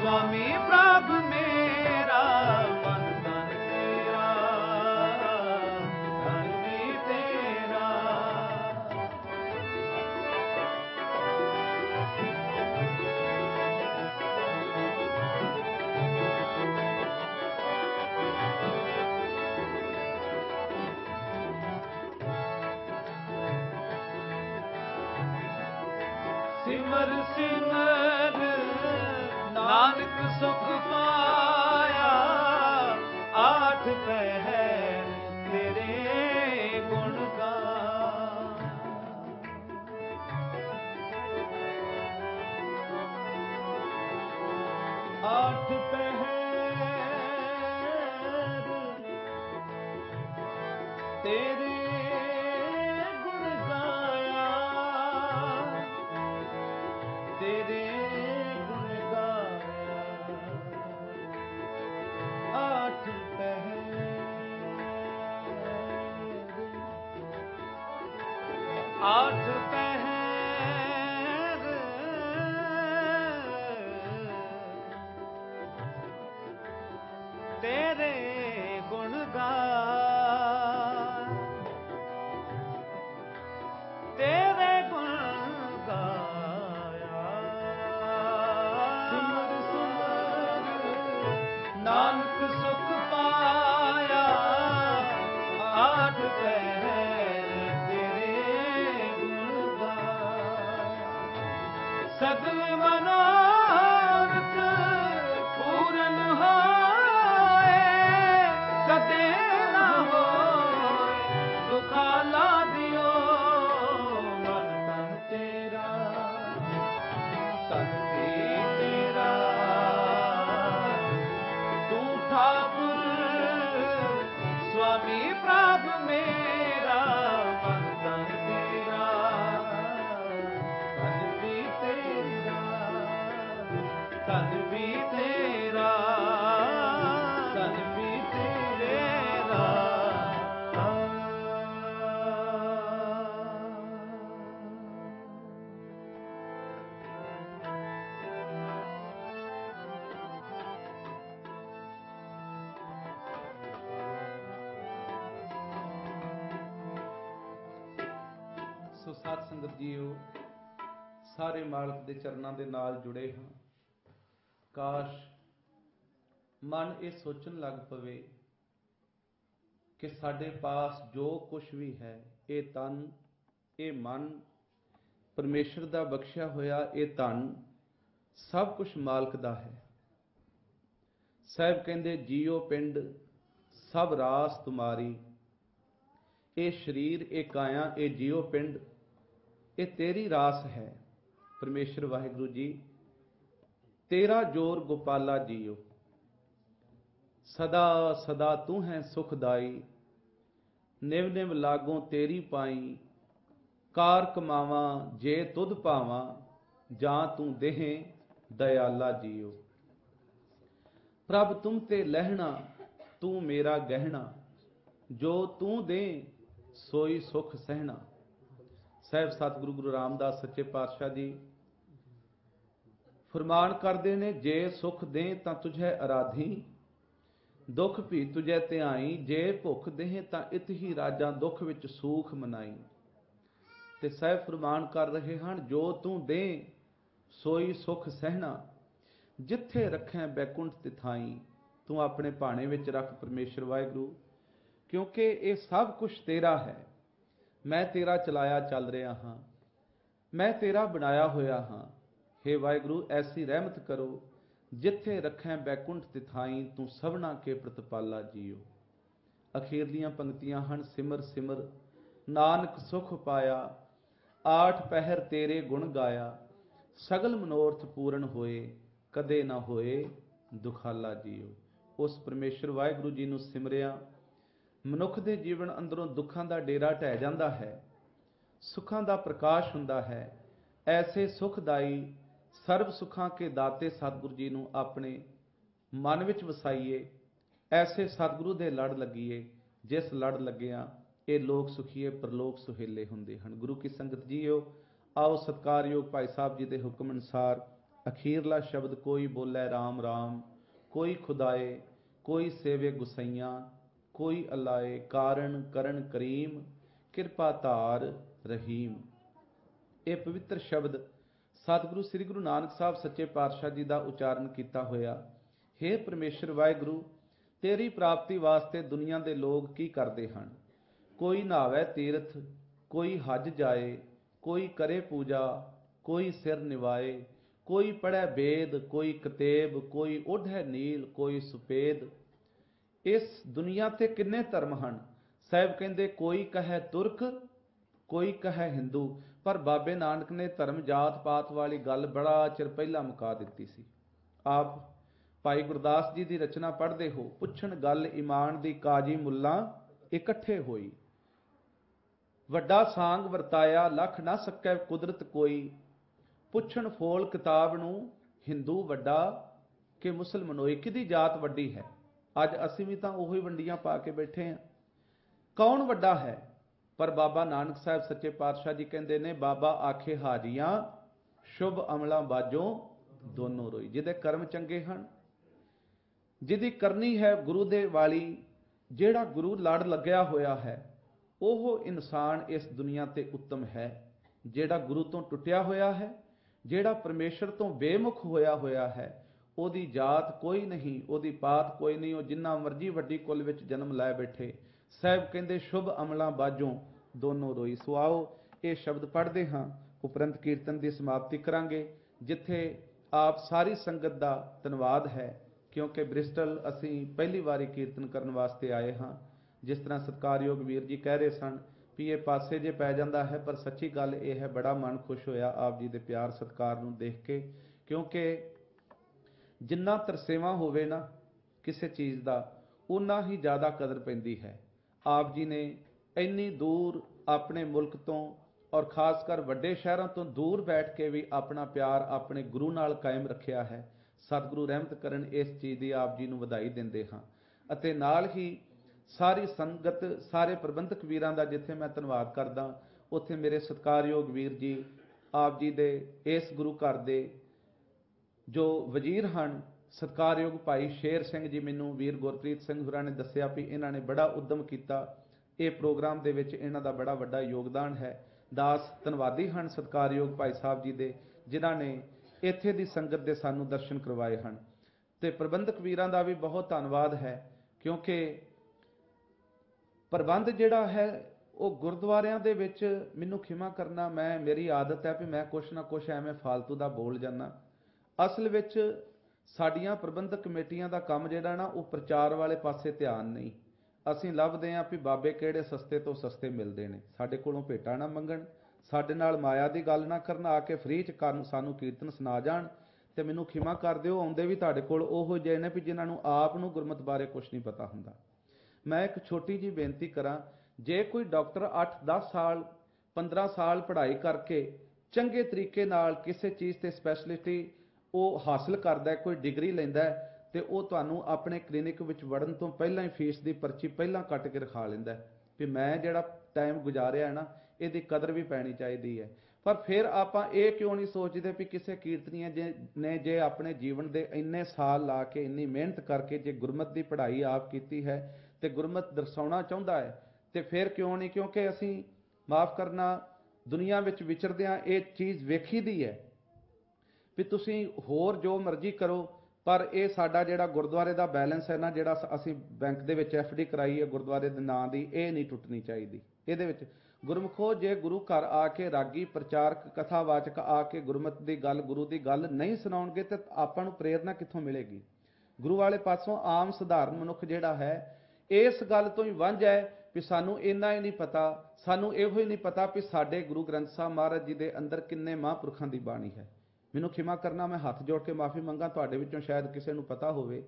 ਸੁਆਮੀ ਪ੍ਰਭ ਮੇਰਾ ਪ੍ਰਭ ਦੇ ਚਰਨਾਂ ਦੇ ਨਾਲ ਜੁੜੇ ਹਾਂ। ਕਾਸ਼ ਮਨ ਇਹ ਸੋਚਣ ਲੱਗ ਪਵੇ ਕਿ ਸਾਡੇ ਪਾਸ ਜੋ ਕੁਝ ਵੀ ਹੈ, ਇਹ ਤਨ, ਇਹ ਮਨ, ਪਰਮੇਸ਼ਰ ਦਾ ਬਖਸ਼ਿਆ ਹੋਇਆ ਇਹ ਧਨ ਸਭ ਕੁਝ ਮਾਲਕ ਦਾ ਹੈ। ਸਾਹਿਬ ਕਹਿੰਦੇ, ਜੀਓ ਪਿੰਡ, ਸਭ ਰਾਸ ਤੁਮਾਰੀ। ਇਹ ਸਰੀਰ, ਇਹ ਕਾਇਆ, ਇਹ ਜੀਉ ਪਿੰਡ, ਇਹ ਤੇਰੀ ਰਾਸ ਹੈ। ਪਰਮੇਸ਼ਰ ਵਾਹਿਗੁਰੂ ਜੀ, ਤੇਰਾ ਜੋਰ ਗੋਪਾਲਾ ਜੀਓ। ਸਦਾ ਸਦਾ ਤੂੰ ਹੈ ਸੁਖਦਾਈ, ਨਿਵ ਨਿਵ ਲਾਗੋਂ ਤੇਰੀ ਪਾਈ। ਕਾਰ ਕਮਾਵਾਂ, ਜੇ ਤੁਧ ਪਾਵਾਂ, ਜਾਂ ਤੂੰ ਦੇਹ ਦਇਆਲਾ ਜੀਓ। ਪ੍ਰਭ ਤੁਮ ਤੇ ਲਹਿਣਾ, ਤੂੰ ਮੇਰਾ ਗਹਿਣਾ। ਜੋ ਤੂੰ ਦੇ, ਸੋਈ ਸੁਖ ਸਹਿਣਾ। ਸਹਿਬ ਸਤਿਗੁਰੂ ਗੁਰੂ ਰਾਮਦਾਸ ਸੱਚੇ ਪਾਤਸ਼ਾਹ ਜੀ ਫਰਮਾਨ ਕਰਦੇ ਨੇ, ਜੇ ਸੁਖ ਦੇ ਤਾਂ ਤੁਝੈ ਅਰਾਧੀ, ਦੁੱਖ ਵੀ ਤੁਝੈ ਧਿਆਈ, ਜੇ ਭੁੱਖ ਦੇਹ ਤਾਂ ਇਤ ਹੀ ਰਾਜਾਂ ਦੁੱਖ ਵਿੱਚ ਸੂਖ ਮਨਾਈ। ਤੇ ਸਹਿਬ ਫਰਮਾਨ ਕਰ ਰਹੇ ਹਨ, ਜੋ ਤੂੰ ਦੇ ਸੋਈ ਸੁਖ ਸਹਿਣਾ, ਜਿੱਥੇ ਰੱਖੈ ਬੈਕੁੰਠ ਤਿਥਾਈ, ਤੂੰ ਆਪਣੇ ਭਾਣੇ ਵਿੱਚ ਰੱਖ ਪਰਮੇਸ਼ਰ ਵਾਹਿਗੁਰੂ, ਕਿਉਂਕਿ ਇਹ ਸਭ ਕੁਝ ਤੇਰਾ ਹੈ। ਮੈਂ ਤੇਰਾ ਚਲਾਇਆ ਚੱਲ ਰਿਹਾ ਹਾਂ। ਮੈਂ ਤੇਰਾ ਬਣਾਇਆ ਹੋਇਆ ਹਾਂ। हे ਵਾਹਿਗੁਰੂ, ਐਸੀ ਰਹਿਮਤ ਕਰੋ, ਜਿੱਥੇ ਰੱਖੈ ਬੈਕੁੰਠ ਤਿਥਾਈ ਤੂੰ ਸਭਨਾ ਕੇ ਪ੍ਰਤਪਾਲਾ ਜੀਓ। ਅਖੀਰਲੀਆਂ ਪੰਕਤੀਆਂ ਹਨ, ਸਿਮਰ ਸਿਮਰ, ਨਾਨਕ ਸੁਖ ਪਾਇਆ, ਆਠ ਪਹਿਰ ਤੇਰੇ ਗੁਣ ਗਾਇਆ, ਸਗਲ ਮਨੋਰਥ ਪੂਰਨ ਹੋਏ, ਕਦੇ ਨਾ ਹੋਏ ਦੁਖਾਲਾ ਜੀਓ। ਉਸ ਪਰਮੇਸ਼ਰ ਵਾਹਿਗੁਰੂ ਜੀ ਨੂੰ ਸਿਮਰਿਆ ਮਨੁੱਖ ਦੇ ਜੀਵਨ ਅੰਦਰੋਂ ਦੁੱਖਾਂ ਦਾ ਡੇਰਾ ਢਹਿ ਜਾਂਦਾ ਹੈ, ਸੁੱਖਾਂ ਦਾ ਪ੍ਰਕਾਸ਼ ਹੁੰਦਾ ਹੈ, ਐਸੇ ਸੁਖਦਾਈ ਸਰਬ ਸੁੱਖਾਂ ਕੇ ਦਾਤੇ ਸਤਿਗੁਰੂ ਜੀ ਨੂੰ ਆਪਣੇ ਮਨ ਵਿੱਚ ਵਸਾਈਏ, ਐਸੇ ਸਤਿਗੁਰੂ ਦੇ ਲੜ ਲੱਗੀਏ, ਜਿਸ ਲੜ ਲੱਗਿਆ ਇਹ ਲੋਕ ਸੁਖੀਏ, ਪਰਲੋਕ ਸੁਹੇਲੇ ਹੁੰਦੇ ਹਨ। ਗੁਰੂ ਕੀ ਸੰਗਤ ਜੀਓ, ਆਓ ਸਤਕਾਰਯੋਗ ਭਾਈ ਸਾਹਿਬ ਜੀ ਦੇ ਹੁਕਮ ਅਨੁਸਾਰ ਅਖੀਰਲਾ ਸ਼ਬਦ ਕੋਈ ਬੋਲੇ RAM RAM ਕੋਈ ਖੁਦਾਏ, ਕੋਈ ਸੇਵੇ ਗੁਸਈਆਂ ਕੋਈ ਅਲਾਏ ਕਾਰਨ ਕਰਨ ਕਰੀਮ, ਕਿਰਪਾ ਧਾਰ ਰਹੀਮ। ਇਹ ਪਵਿੱਤਰ ਸ਼ਬਦ ਸਤਿਗੁਰੂ ਸ੍ਰੀ ਗੁਰੂ ਨਾਨਕ ਸਾਹਿਬ ਸੱਚੇ ਪਾਤਸ਼ਾਹ ਜੀ ਦਾ ਉਚਾਰਨ ਕੀਤਾ ਹੋਇਆ। हे ਪਰਮੇਸ਼ਰ ਵਾਹਿਗੁਰੂ, ਤੇਰੀ ਪ੍ਰਾਪਤੀ ਵਾਸਤੇ ਦੁਨੀਆ ਦੇ ਲੋਕ ਕੀ ਕਰਦੇ ਹਨ? ਕੋਈ ਨਹਾਵੇ ਤੀਰਥ, ਕੋਈ ਹਜ ਜਾਏ, ਕੋਈ ਕਰੇ ਪੂਜਾ, ਕੋਈ ਸਿਰ ਨਿਵਾਏ, ਕੋਈ ਪੜ੍ਹੇ ਵੇਦ, ਕੋਈ ਕਤੇਬ, ਕੋਈ ਓਢੇ ਨੀਲ, ਕੋਈ ਸੁਪੇਦ ਇਸ ਦੁਨੀਆ ਤੇ ਕਿੰਨੇ ਧਰਮ ਹਨ? ਸਾਹਿਬ ਕਹਿੰਦੇ, ਕੋਈ ਕਹੇ ਤੁਰਕ, ਕੋਈ ਕਹੇ ਹਿੰਦੂ। ਪਰ ਬਾਬੇ ਨਾਨਕ ਨੇ ਧਰਮ ਜਾਤ ਪਾਤ ਵਾਲੀ ਗੱਲ ਬੜਾ ਚਿਰ ਪਹਿਲਾਂ ਮੁਕਾ ਦਿੱਤੀ ਸੀ। ਆਪ ਭਾਈ ਗੁਰਦਾਸ ਜੀ ਦੀ ਰਚਨਾ ਪੜ੍ਹਦੇ ਹੋ, ਪੁੱਛਣ ਗੱਲ ਈਮਾਨ ਦੀ ਕਾਜੀ ਮੁੱਲਾ ਇਕੱਠੇ ਹੋਈ। ਵੱਡਾ ਸਾੰਗ ਵਰਤਾਇਆ, ਲੱਖ ਨਾ ਸਕੈ ਕੁਦਰਤ ਕੋਈ। ਪੁੱਛਣ ਫੋਲ ਕਿਤਾਬ ਨੂੰ, ਹਿੰਦੂ ਵੱਡਾ ਕਿ ਮੁਸਲਮਾਨੋਈ ਕਿਹਦੀ ਜਾਤ ਵੱਡੀ ਹੈ? ਅੱਜ ਅਸੀਂ ਵੀ ਤਾਂ ਉਹੀ ਵੰਡੀਆਂ ਪਾ ਕੇ ਬੈਠੇ ਹਾਂ। ਕੌਣ ਵੱਡਾ ਹੈ? ਪਰ ਬਾਬਾ ਨਾਨਕ ਸਾਹਿਬ ਸੱਚੇ ਪਾਤਸ਼ਾਹ ਜੀ ਕਹਿੰਦੇ ਨੇ, ਬਾਬਾ ਆਖੇ ਹਾਜੀਆਂ, ਸ਼ੁਭ ਅਮਲਾਂ ਬਾਜੋਂ ਦੋਨੋਂ ਰੋਈ। ਜਿਹਦੇ ਕਰਮ ਚੰਗੇ ਹਨ, ਜਿਹਦੀ ਕਰਨੀ ਹੈ ਗੁਰੂ ਦੇ ਵਾਲੀ, ਜਿਹੜਾ ਗੁਰੂ ਲੜ ਲੱਗਿਆ ਹੋਇਆ ਹੈ, ਉਹ ਇਨਸਾਨ ਇਸ ਦੁਨੀਆ ਤੇ ਉੱਤਮ ਹੈ। ਜਿਹੜਾ ਗੁਰੂ ਤੋਂ ਟੁੱਟਿਆ ਹੋਇਆ ਹੈ, ਜਿਹੜਾ ਪਰਮੇਸ਼ਰ ਤੋਂ ਬੇਮੁਖ ਹੋਇਆ ਹੋਇਆ ਹੈ ਉਹਦੀ ਜਾਤ ਕੋਈ ਨਹੀਂ, ਉਹਦੀ ਪਾਤ ਕੋਈ ਨਹੀਂ, ਉਹ ਜਿੰਨਾ ਮਰਜ਼ੀ ਵੱਡੀ ਕੁਲ ਵਿੱਚ ਜਨਮ ਲੈ ਬੈਠੇ। ਸਾਹਿਬ ਕਹਿੰਦੇ, ਸ਼ੁਭ ਅਮਲਾਂ ਬਾਜੋਂ ਦੋਨੋਂ ਰੋਈ ਸੋ ਆਓ ਇਹ ਸ਼ਬਦ ਪੜ੍ਹਦੇ ਹਾਂ, ਉਪਰੰਤ ਕੀਰਤਨ ਦੀ ਸਮਾਪਤੀ ਕਰਾਂਗੇ, ਜਿੱਥੇ ਆਪ ਸਾਰੀ ਸੰਗਤ ਦਾ ਧੰਨਵਾਦ ਹੈ, ਕਿਉਂਕਿ ਬ੍ਰਿਸਟਲ ਅਸੀਂ ਪਹਿਲੀ ਵਾਰੀ ਕੀਰਤਨ ਕਰਨ ਵਾਸਤੇ ਆਏ ਹਾਂ। ਜਿਸ ਤਰ੍ਹਾਂ ਸਤਕਾਰਯੋਗ ਵੀਰ ਜੀ ਕਹਿ ਰਹੇ ਸਨ ਵੀ ਇਹ ਪਾਸੇ ਜੇ ਪੈ ਜਾਂਦਾ ਹੈ, ਪਰ ਸੱਚੀ ਗੱਲ ਇਹ ਹੈ, ਬੜਾ ਮਨ ਖੁਸ਼ ਹੋਇਆ ਆਪ ਜੀ ਦੇ ਪਿਆਰ ਸਤਕਾਰ ਨੂੰ ਦੇਖ ਕੇ, ਕਿਉਂਕਿ ਜਿੰਨਾ ਤਰਸੇਵਾ ਹੋਵੇ ਨਾ ਕਿਸੇ ਚੀਜ਼ ਦਾ ਉਨਾ ਹੀ ਜ਼ਿਆਦਾ ਕਦਰ ਪੈਂਦੀ ਹੈ। ਆਪ ਜੀ ਨੇ ਇੰਨੀ ਦੂਰ ਆਪਣੇ ਮੁਲਕ ਤੋਂ ਔਰ ਖਾਸ ਕਰ ਵੱਡੇ ਸ਼ਹਿਰਾਂ ਤੋਂ ਦੂਰ ਬੈਠ ਕੇ ਵੀ ਆਪਣਾ ਪਿਆਰ ਆਪਣੇ ਗੁਰੂ ਨਾਲ ਕਾਇਮ ਰੱਖਿਆ ਹੈ, ਸਤਿਗੁਰੂ ਰਹਿਮਤ ਕਰਨ ਇਸ ਚੀਜ਼ ਦੀ ਆਪ ਜੀ ਨੂੰ ਵਧਾਈ ਦਿੰਦੇ ਹਾਂ। ਅਤੇ ਨਾਲ ਹੀ ਸਾਰੀ ਸੰਗਤ, ਸਾਰੇ ਪ੍ਰਬੰਧਕ ਵੀਰਾਂ ਦਾ ਜਿੱਥੇ ਮੈਂ ਧੰਨਵਾਦ ਕਰਦਾ, ਉੱਥੇ ਮੇਰੇ ਸਤਿਕਾਰਯੋਗ ਵੀਰ ਜੀ, ਆਪ ਜੀ ਦੇ ਇਸ ਗੁਰੂ ਘਰ ਦੇ ਜੋ ਵਜ਼ੀਰ ਹਨ, ਸਤਿਕਾਰਯੋਗ ਭਾਈ ਸ਼ੇਰ ਸਿੰਘ ਜੀ ਮੈਨੂੰ, ਵੀਰ ਗੁਰਪ੍ਰੀਤ ਸਿੰਘ ਹੁਰਾਂ ਨੇ ਦੱਸਿਆ ਵੀ ਇਹਨਾਂ ਨੇ ਬੜਾ ਉਦਮ ਕੀਤਾ। ਇਹ ਪ੍ਰੋਗਰਾਮ ਦੇ ਵਿੱਚ ਇਹਨਾਂ ਦਾ ਬੜਾ ਵੱਡਾ ਯੋਗਦਾਨ ਹੈ। ਦਾਸ ਧੰਨਵਾਦੀ ਹਨ ਸਤਿਕਾਰਯੋਗ ਭਾਈ ਸਾਹਿਬ ਜੀ ਦੇ, ਜਿਨ੍ਹਾਂ ਨੇ ਇੱਥੇ ਦੀ ਸੰਗਤ ਦੇ ਸਾਨੂੰ ਦਰਸ਼ਨ ਕਰਵਾਏ ਹਨ। ਤੇ ਪ੍ਰਬੰਧਕ ਵੀਰਾਂ ਦਾ ਵੀ ਬਹੁਤ ਧੰਨਵਾਦ ਹੈ, ਕਿਉਂਕਿ ਪ੍ਰਬੰਧ ਜਿਹੜਾ ਹੈ, ਉਹ ਗੁਰਦੁਆਰਿਆਂ ਦੇ ਵਿੱਚ ਮੈਨੂੰ ਖਿਮਾ ਕਰਨਾ ਮੈਂ, ਮੇਰੀ ਆਦਤ ਹੈ ਵੀ ਮੈਂ ਕੁਛ ਨਾ ਕੁਛ ਐਵੇਂ ਫालतू ਦਾ ਬੋਲ ਜਾਂਦਾ। ਅਸਲ ਵਿੱਚ ਸਾਡੀਆਂ ਪ੍ਰਬੰਧਕ ਕਮੇਟੀਆਂ ਦਾ ਕੰਮ ਜਿਹੜਾ ਨਾ, ਉਹ ਪ੍ਰਚਾਰ ਵਾਲੇ ਪਾਸੇ ਧਿਆਨ ਨਹੀਂ। ਅਸੀਂ ਲੱਭਦੇ ਆਂ ਵੀ ਬਾਬੇ ਕਿਹੜੇ ਸਸਤੇ ਤੋਂ ਸਸਤੇ ਮਿਲਦੇ ਨੇ। ਸਾਡੇ ਕੋਲੋਂ ਭੇਟਾ ਨਾ ਮੰਗਣ, ਸਾਡੇ ਨਾਲ ਮਾਇਆ ਦੀ ਗੱਲ ਨਾ ਕਰਨ, ਆ ਕੇ ਫ੍ਰੀ ਚ ਕਰਨ ਸਾਨੂੰ ਕੀਰਤਨ ਸੁਣਾ ਜਾਣ ਤੇ ਮੈਨੂੰ ਖਿਮਾ ਕਰ ਦਿਓ, ਆਉਂਦੇ ਵੀ ਤੁਹਾਡੇ ਕੋਲ ਉਹੋ ਜਿਹੇ ਨੇ ਵੀ ਜਿਨ੍ਹਾਂ ਨੂੰ ਆਪ ਨੂੰ ਗੁਰਮਤ ਬਾਰੇ ਕੁਝ ਨਹੀਂ ਪਤਾ ਹੁੰਦਾ। ਮੈਂ ਇੱਕ ਛੋਟੀ ਜੀ ਬੇਨਤੀ ਕਰਾਂ, ਜੇ ਕੋਈ ਡਾਕਟਰ 8-10 ਸਾਲ 15 ਸਾਲ ਪੜ੍ਹਾਈ ਕਰਕੇ ਚੰਗੇ ਤਰੀਕੇ ਨਾਲ ਕਿਸੇ ਚੀਜ਼ ਤੇ ਸਪੈਸ਼ਲਿਟੀ ਉਹ ਹਾਸਲ ਕਰਦਾ ਕੋਈ ਡਿਗਰੀ ਲੈਂਦਾ ਹੈ ਤੇ ਉਹ ਤੁਹਾਨੂੰ ਆਪਣੇ ਕਲੀਨਿਕ ਵਿੱਚ ਵੜਨ ਤੋਂ ਪਹਿਲਾਂ ਹੀ ਫੀਸ ਦੀ ਪਰਚੀ ਪਹਿਲਾਂ ਕੱਟ ਕੇ ਰਖਾ ਲੈਂਦਾ ਵੀ ਮੈਂ ਜਿਹੜਾ ਟਾਈਮ ਗੁਜ਼ਾਰਿਆ ਹੈ ਨਾ, ਇਹਦੀ ਕਦਰ ਵੀ ਪੈਣੀ ਚਾਹੀਦੀ ਹੈ। ਪਰ ਫਿਰ ਆਪਾਂ ਇਹ ਕਿਉਂ ਨਹੀਂ ਸੋਚਦੇ ਵੀ ਕਿਸੇ ਕੀਰਤਨੀਏ ਜੇ ਨੇ ਜੇ ਆਪਣੇ ਜੀਵਨ ਦੇ ਇੰਨੇ ਸਾਲ ਲਾ ਕੇ ਇੰਨੀ ਮਿਹਨਤ ਕਰਕੇ ਜੇ ਗੁਰਮਤ ਦੀ ਪੜ੍ਹਾਈ ਆਪ ਕੀਤੀ ਹੈ ਤੇ ਗੁਰਮਤ ਦਰਸਾਉਣਾ ਚਾਹੁੰਦਾ ਹੈ, ਤੇ ਫਿਰ ਕਿਉਂ ਨਹੀਂ? ਕਿਉਂਕਿ ਅਸੀਂ ਮਾਫ ਕਰਨਾ ਦੁਨੀਆ ਵਿੱਚ ਵਿਚਰਦਿਆਂ ਇਹ ਚੀਜ਼ ਵੇਖੀ ਦੀ ਹੈ ਵੀ ਤੁਸੀਂ ਹੋਰ ਜੋ ਮਰਜ਼ੀ ਕਰੋ, ਪਰ ਇਹ ਸਾਡਾ ਜਿਹੜਾ ਗੁਰਦੁਆਰੇ ਦਾ ਬੈਲੈਂਸ ਹੈ ਨਾ, ਜਿਹੜਾ ਅਸੀਂ ਬੈਂਕ ਦੇ ਵਿੱਚ ਡੀ ਕਰਾਈ ਹੈ ਗੁਰਦੁਆਰੇ ਦੇ ਨਾਂ ਦੀ, ਇਹ ਨਹੀਂ ਟੁੱਟਣੀ ਚਾਹੀਦੀ। ਇਹਦੇ ਵਿੱਚ ਗੁਰਮਖੋ, ਜੇ ਗੁਰੂ ਘਰ ਆ ਕੇ ਰਾਗੀ ਪ੍ਰਚਾਰਕ, ਕਥਾਵਾਚਕ ਆ ਕੇ ਗੁਰਮਤ ਦੀ ਗੱਲ, ਗੁਰੂ ਦੀ ਗੱਲ ਨਹੀਂ ਸੁਣਾਉਣਗੇ, ਤੇ ਆਪਾਂ ਨੂੰ ਪ੍ਰੇਰਣਾ ਕਿੱਥੋਂ ਮਿਲੇਗੀ? ਗੁਰੂ ਵਾਲੇ ਪਾਸੋਂ ਆਮ ਸਧਾਰਨ ਮਨੁੱਖ ਜਿਹੜਾ ਹੈ, ਇਸ ਗੱਲ ਤੋਂ ਹੀ ਵਾਂਝ ਹੈ ਵੀ ਸਾਨੂੰ ਇੰਨਾ ਹੀ ਨਹੀਂ ਪਤਾ, ਸਾਨੂੰ ਇਹੋ ਹੀ ਨਹੀਂ ਪਤਾ ਵੀ ਸਾਡੇ ਗੁਰੂ ਗ੍ਰੰਥ ਸਾਹਿਬ ਮਹਾਰਾਜ ਜੀ ਦੇ ਅੰਦਰ ਕਿੰਨੇ ਮਹਾਂਪੁਰਖਾਂ ਦੀ ਬਾਣੀ ਹੈ। ਮੈਨੂੰ ਖਿਮਾ ਕਰਨਾ, ਮੈਂ ਹੱਥ ਜੋੜ ਕੇ ਮਾਫੀ ਮੰਗਾ, ਤੁਹਾਡੇ ਵਿੱਚੋਂ ਸ਼ਾਇਦ ਕਿਸੇ ਨੂੰ ਪਤਾ ਹੋਵੇ।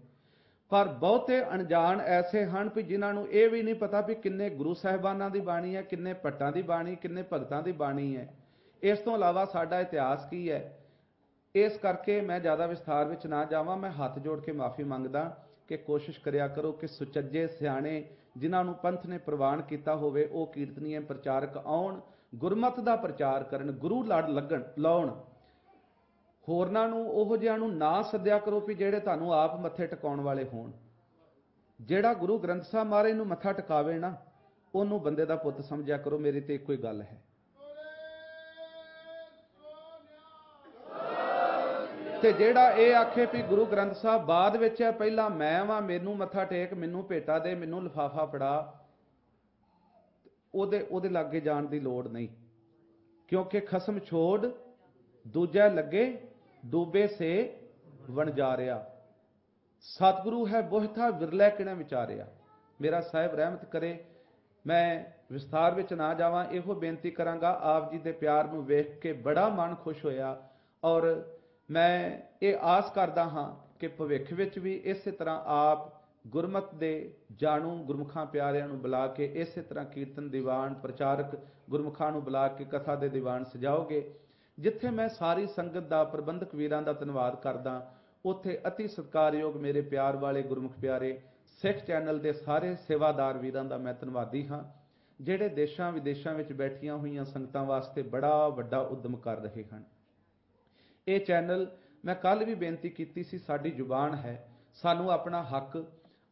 ਪਰ ਬਹੁਤੇ ਅਣਜਾਣ ਐਸੇ ਹਨ ਵੀ ਜਿਨ੍ਹਾਂ ਨੂੰ ਇਹ ਵੀ ਨਹੀਂ ਪਤਾ ਵੀ ਕਿੰਨੇ ਗੁਰੂ ਸਾਹਿਬਾਨਾਂ ਦੀ ਬਾਣੀ ਹੈ, ਕਿੰਨੇ ਭੱਟਾਂ ਦੀ ਬਾਣੀ, ਕਿੰਨੇ ਭਗਤਾਂ ਦੀ ਬਾਣੀ ਹੈ। ਇਸ ਤੋਂ ਇਲਾਵਾ ਸਾਡਾ ਇਤਿਹਾਸ ਕੀ ਹੈ? ਇਸ ਕਰਕੇ ਮੈਂ ਜ਼ਿਆਦਾ ਵਿਸਥਾਰ ਵਿੱਚ ਨਾ ਜਾਵਾਂ, ਮੈਂ ਹੱਥ ਜੋੜ ਕੇ ਮਾਫੀ ਮੰਗਦਾ ਕਿ ਕੋਸ਼ਿਸ਼ ਕਰਿਆ ਕਰੋ ਕਿ ਸੁਚੱਜੇ ਸਿਆਣੇ ਜਿਨ੍ਹਾਂ ਨੂੰ ਪੰਥ ਨੇ ਪ੍ਰਵਾਨ ਕੀਤਾ ਹੋਵੇ, ਉਹ ਕੀਰਤਨੀਏ ਪ੍ਰਚਾਰਕ ਆਉਣ, ਗੁਰਮਤ ਦਾ ਪ੍ਰਚਾਰ ਕਰਨ, ਗੁਰੂ ਲੜ ਲੱਗਣ, ਲਾਉਣ। ਹੋਰਨਾਂ ਨੂੰ ਉਹੋ ਜਿਹਿਆਂ ਨੂੰ ਨਾ ਸੱਦਿਆ ਕਰੋ ਵੀ ਜਿਹੜੇ ਤੁਹਾਨੂੰ ਆਪ ਮੱਥੇ ਟਿਕਾਉਣ ਵਾਲੇ ਹੋਣ। ਜਿਹੜਾ ਗੁਰੂ ਗ੍ਰੰਥ ਸਾਹਿਬ ਮਹਾਰਾਜ ਨੂੰ ਮੱਥਾ ਟਿਕਾਵੇ ਨਾ, ਉਹਨੂੰ ਬੰਦੇ ਦਾ ਪੁੱਤ ਸਮਝਿਆ ਕਰੋ, ਮੇਰੀ ਤੇ ਇੱਕੋ ਹੀ ਗੱਲ ਹੈ। ਤੇ ਜਿਹੜਾ ਇਹ ਆਖੇ ਵੀ ਗੁਰੂ ਗ੍ਰੰਥ ਸਾਹਿਬ ਬਾਅਦ ਵਿੱਚ ਹੈ, ਪਹਿਲਾਂ ਮੈਂ ਵਾਂ, ਮੈਨੂੰ ਮੱਥਾ ਟੇਕ, ਮੈਨੂੰ ਭੇਟਾ ਦੇ, ਮੈਨੂੰ ਲਿਫਾਫਾ ਫੜਾ, ਉਹਦੇ ਉਹਦੇ ਲਾਗੇ ਜਾਣ ਦੀ ਲੋੜ ਨਹੀਂ। ਕਿਉਂਕਿ ਖਸਮ ਛੋੜ ਦੂਜਾ ਲੱਗੇ ਡੂਬੇ ਸੇ ਵਣ ਰਿਹਾ। ਸਤਿਗੁਰੂ ਹੈ ਬਹੁਤਾ ਵਿਰਲੇ ਕਿਣੇ ਵਿਚਾਰਿਆ। ਮੇਰਾ ਸਾਹਿਬ ਰਹਿਮਤ ਕਰੇ, ਮੈਂ ਵਿਸਥਾਰ ਵਿੱਚ ਨਾ ਜਾਵਾਂ, ਇਹੋ ਬੇਨਤੀ ਕਰਾਂਗਾ ਆਪ ਜੀ ਦੇ ਪਿਆਰ ਨੂੰ ਵੇਖ ਕੇ ਬੜਾ ਮਨ ਖੁਸ਼ ਹੋਇਆ ਔਰ ਮੈਂ ਇਹ ਆਸ ਕਰਦਾ ਹਾਂ ਕਿ ਭਵਿੱਖ ਵਿੱਚ ਵੀ ਇਸੇ ਤਰ੍ਹਾਂ ਆਪ ਗੁਰਮਤ ਦੇ ਜਾਣੂ ਗੁਰਮੁਖਾਂ ਪਿਆਰਿਆਂ ਨੂੰ ਬੁਲਾ ਕੇ ਇਸੇ ਤਰ੍ਹਾਂ ਕੀਰਤਨ ਦੀਵਾਨ ਪ੍ਰਚਾਰਕ ਗੁਰਮੁਖਾਂ ਨੂੰ ਬੁਲਾ ਕੇ ਕਥਾ ਦੇ ਦੀਵਾਨ ਸਜਾਓਗੇ। ਜਿੱਥੇ ਮੈਂ ਸਾਰੀ ਸੰਗਤ ਦਾ ਪ੍ਰਬੰਧਕ ਵੀਰਾਂ ਦਾ ਧੰਨਵਾਦ ਕਰਦਾ, ਉੱਥੇ ਅਤੀ ਸਤਿਕਾਰਯੋਗ ਮੇਰੇ ਪਿਆਰ ਵਾਲੇ ਗੁਰਮੁਖ ਪਿਆਰੇ, ਸਿੱਖ ਚੈਨਲ ਦੇ ਸਾਰੇ ਸੇਵਾਦਾਰ ਵੀਰਾਂ ਦਾ ਮੈਂ ਧੰਨਵਾਦੀ ਹਾਂ, ਜਿਹੜੇ ਦੇਸ਼ਾਂ ਵਿਦੇਸ਼ਾਂ ਵਿੱਚ ਬੈਠੀਆਂ ਹੋਈਆਂ ਸੰਗਤਾਂ ਵਾਸਤੇ ਬੜਾ ਵੱਡਾ ਉਦਮ ਕਰ ਰਹੇ ਹਨ। ਇਹ ਚੈਨਲ ਮੈਂ ਕੱਲ ਵੀ ਬੇਨਤੀ ਕੀਤੀ ਸੀ, ਸਾਡੀ ਜ਼ੁਬਾਨ ਹੈ, ਸਾਨੂੰ ਆਪਣਾ ਹੱਕ,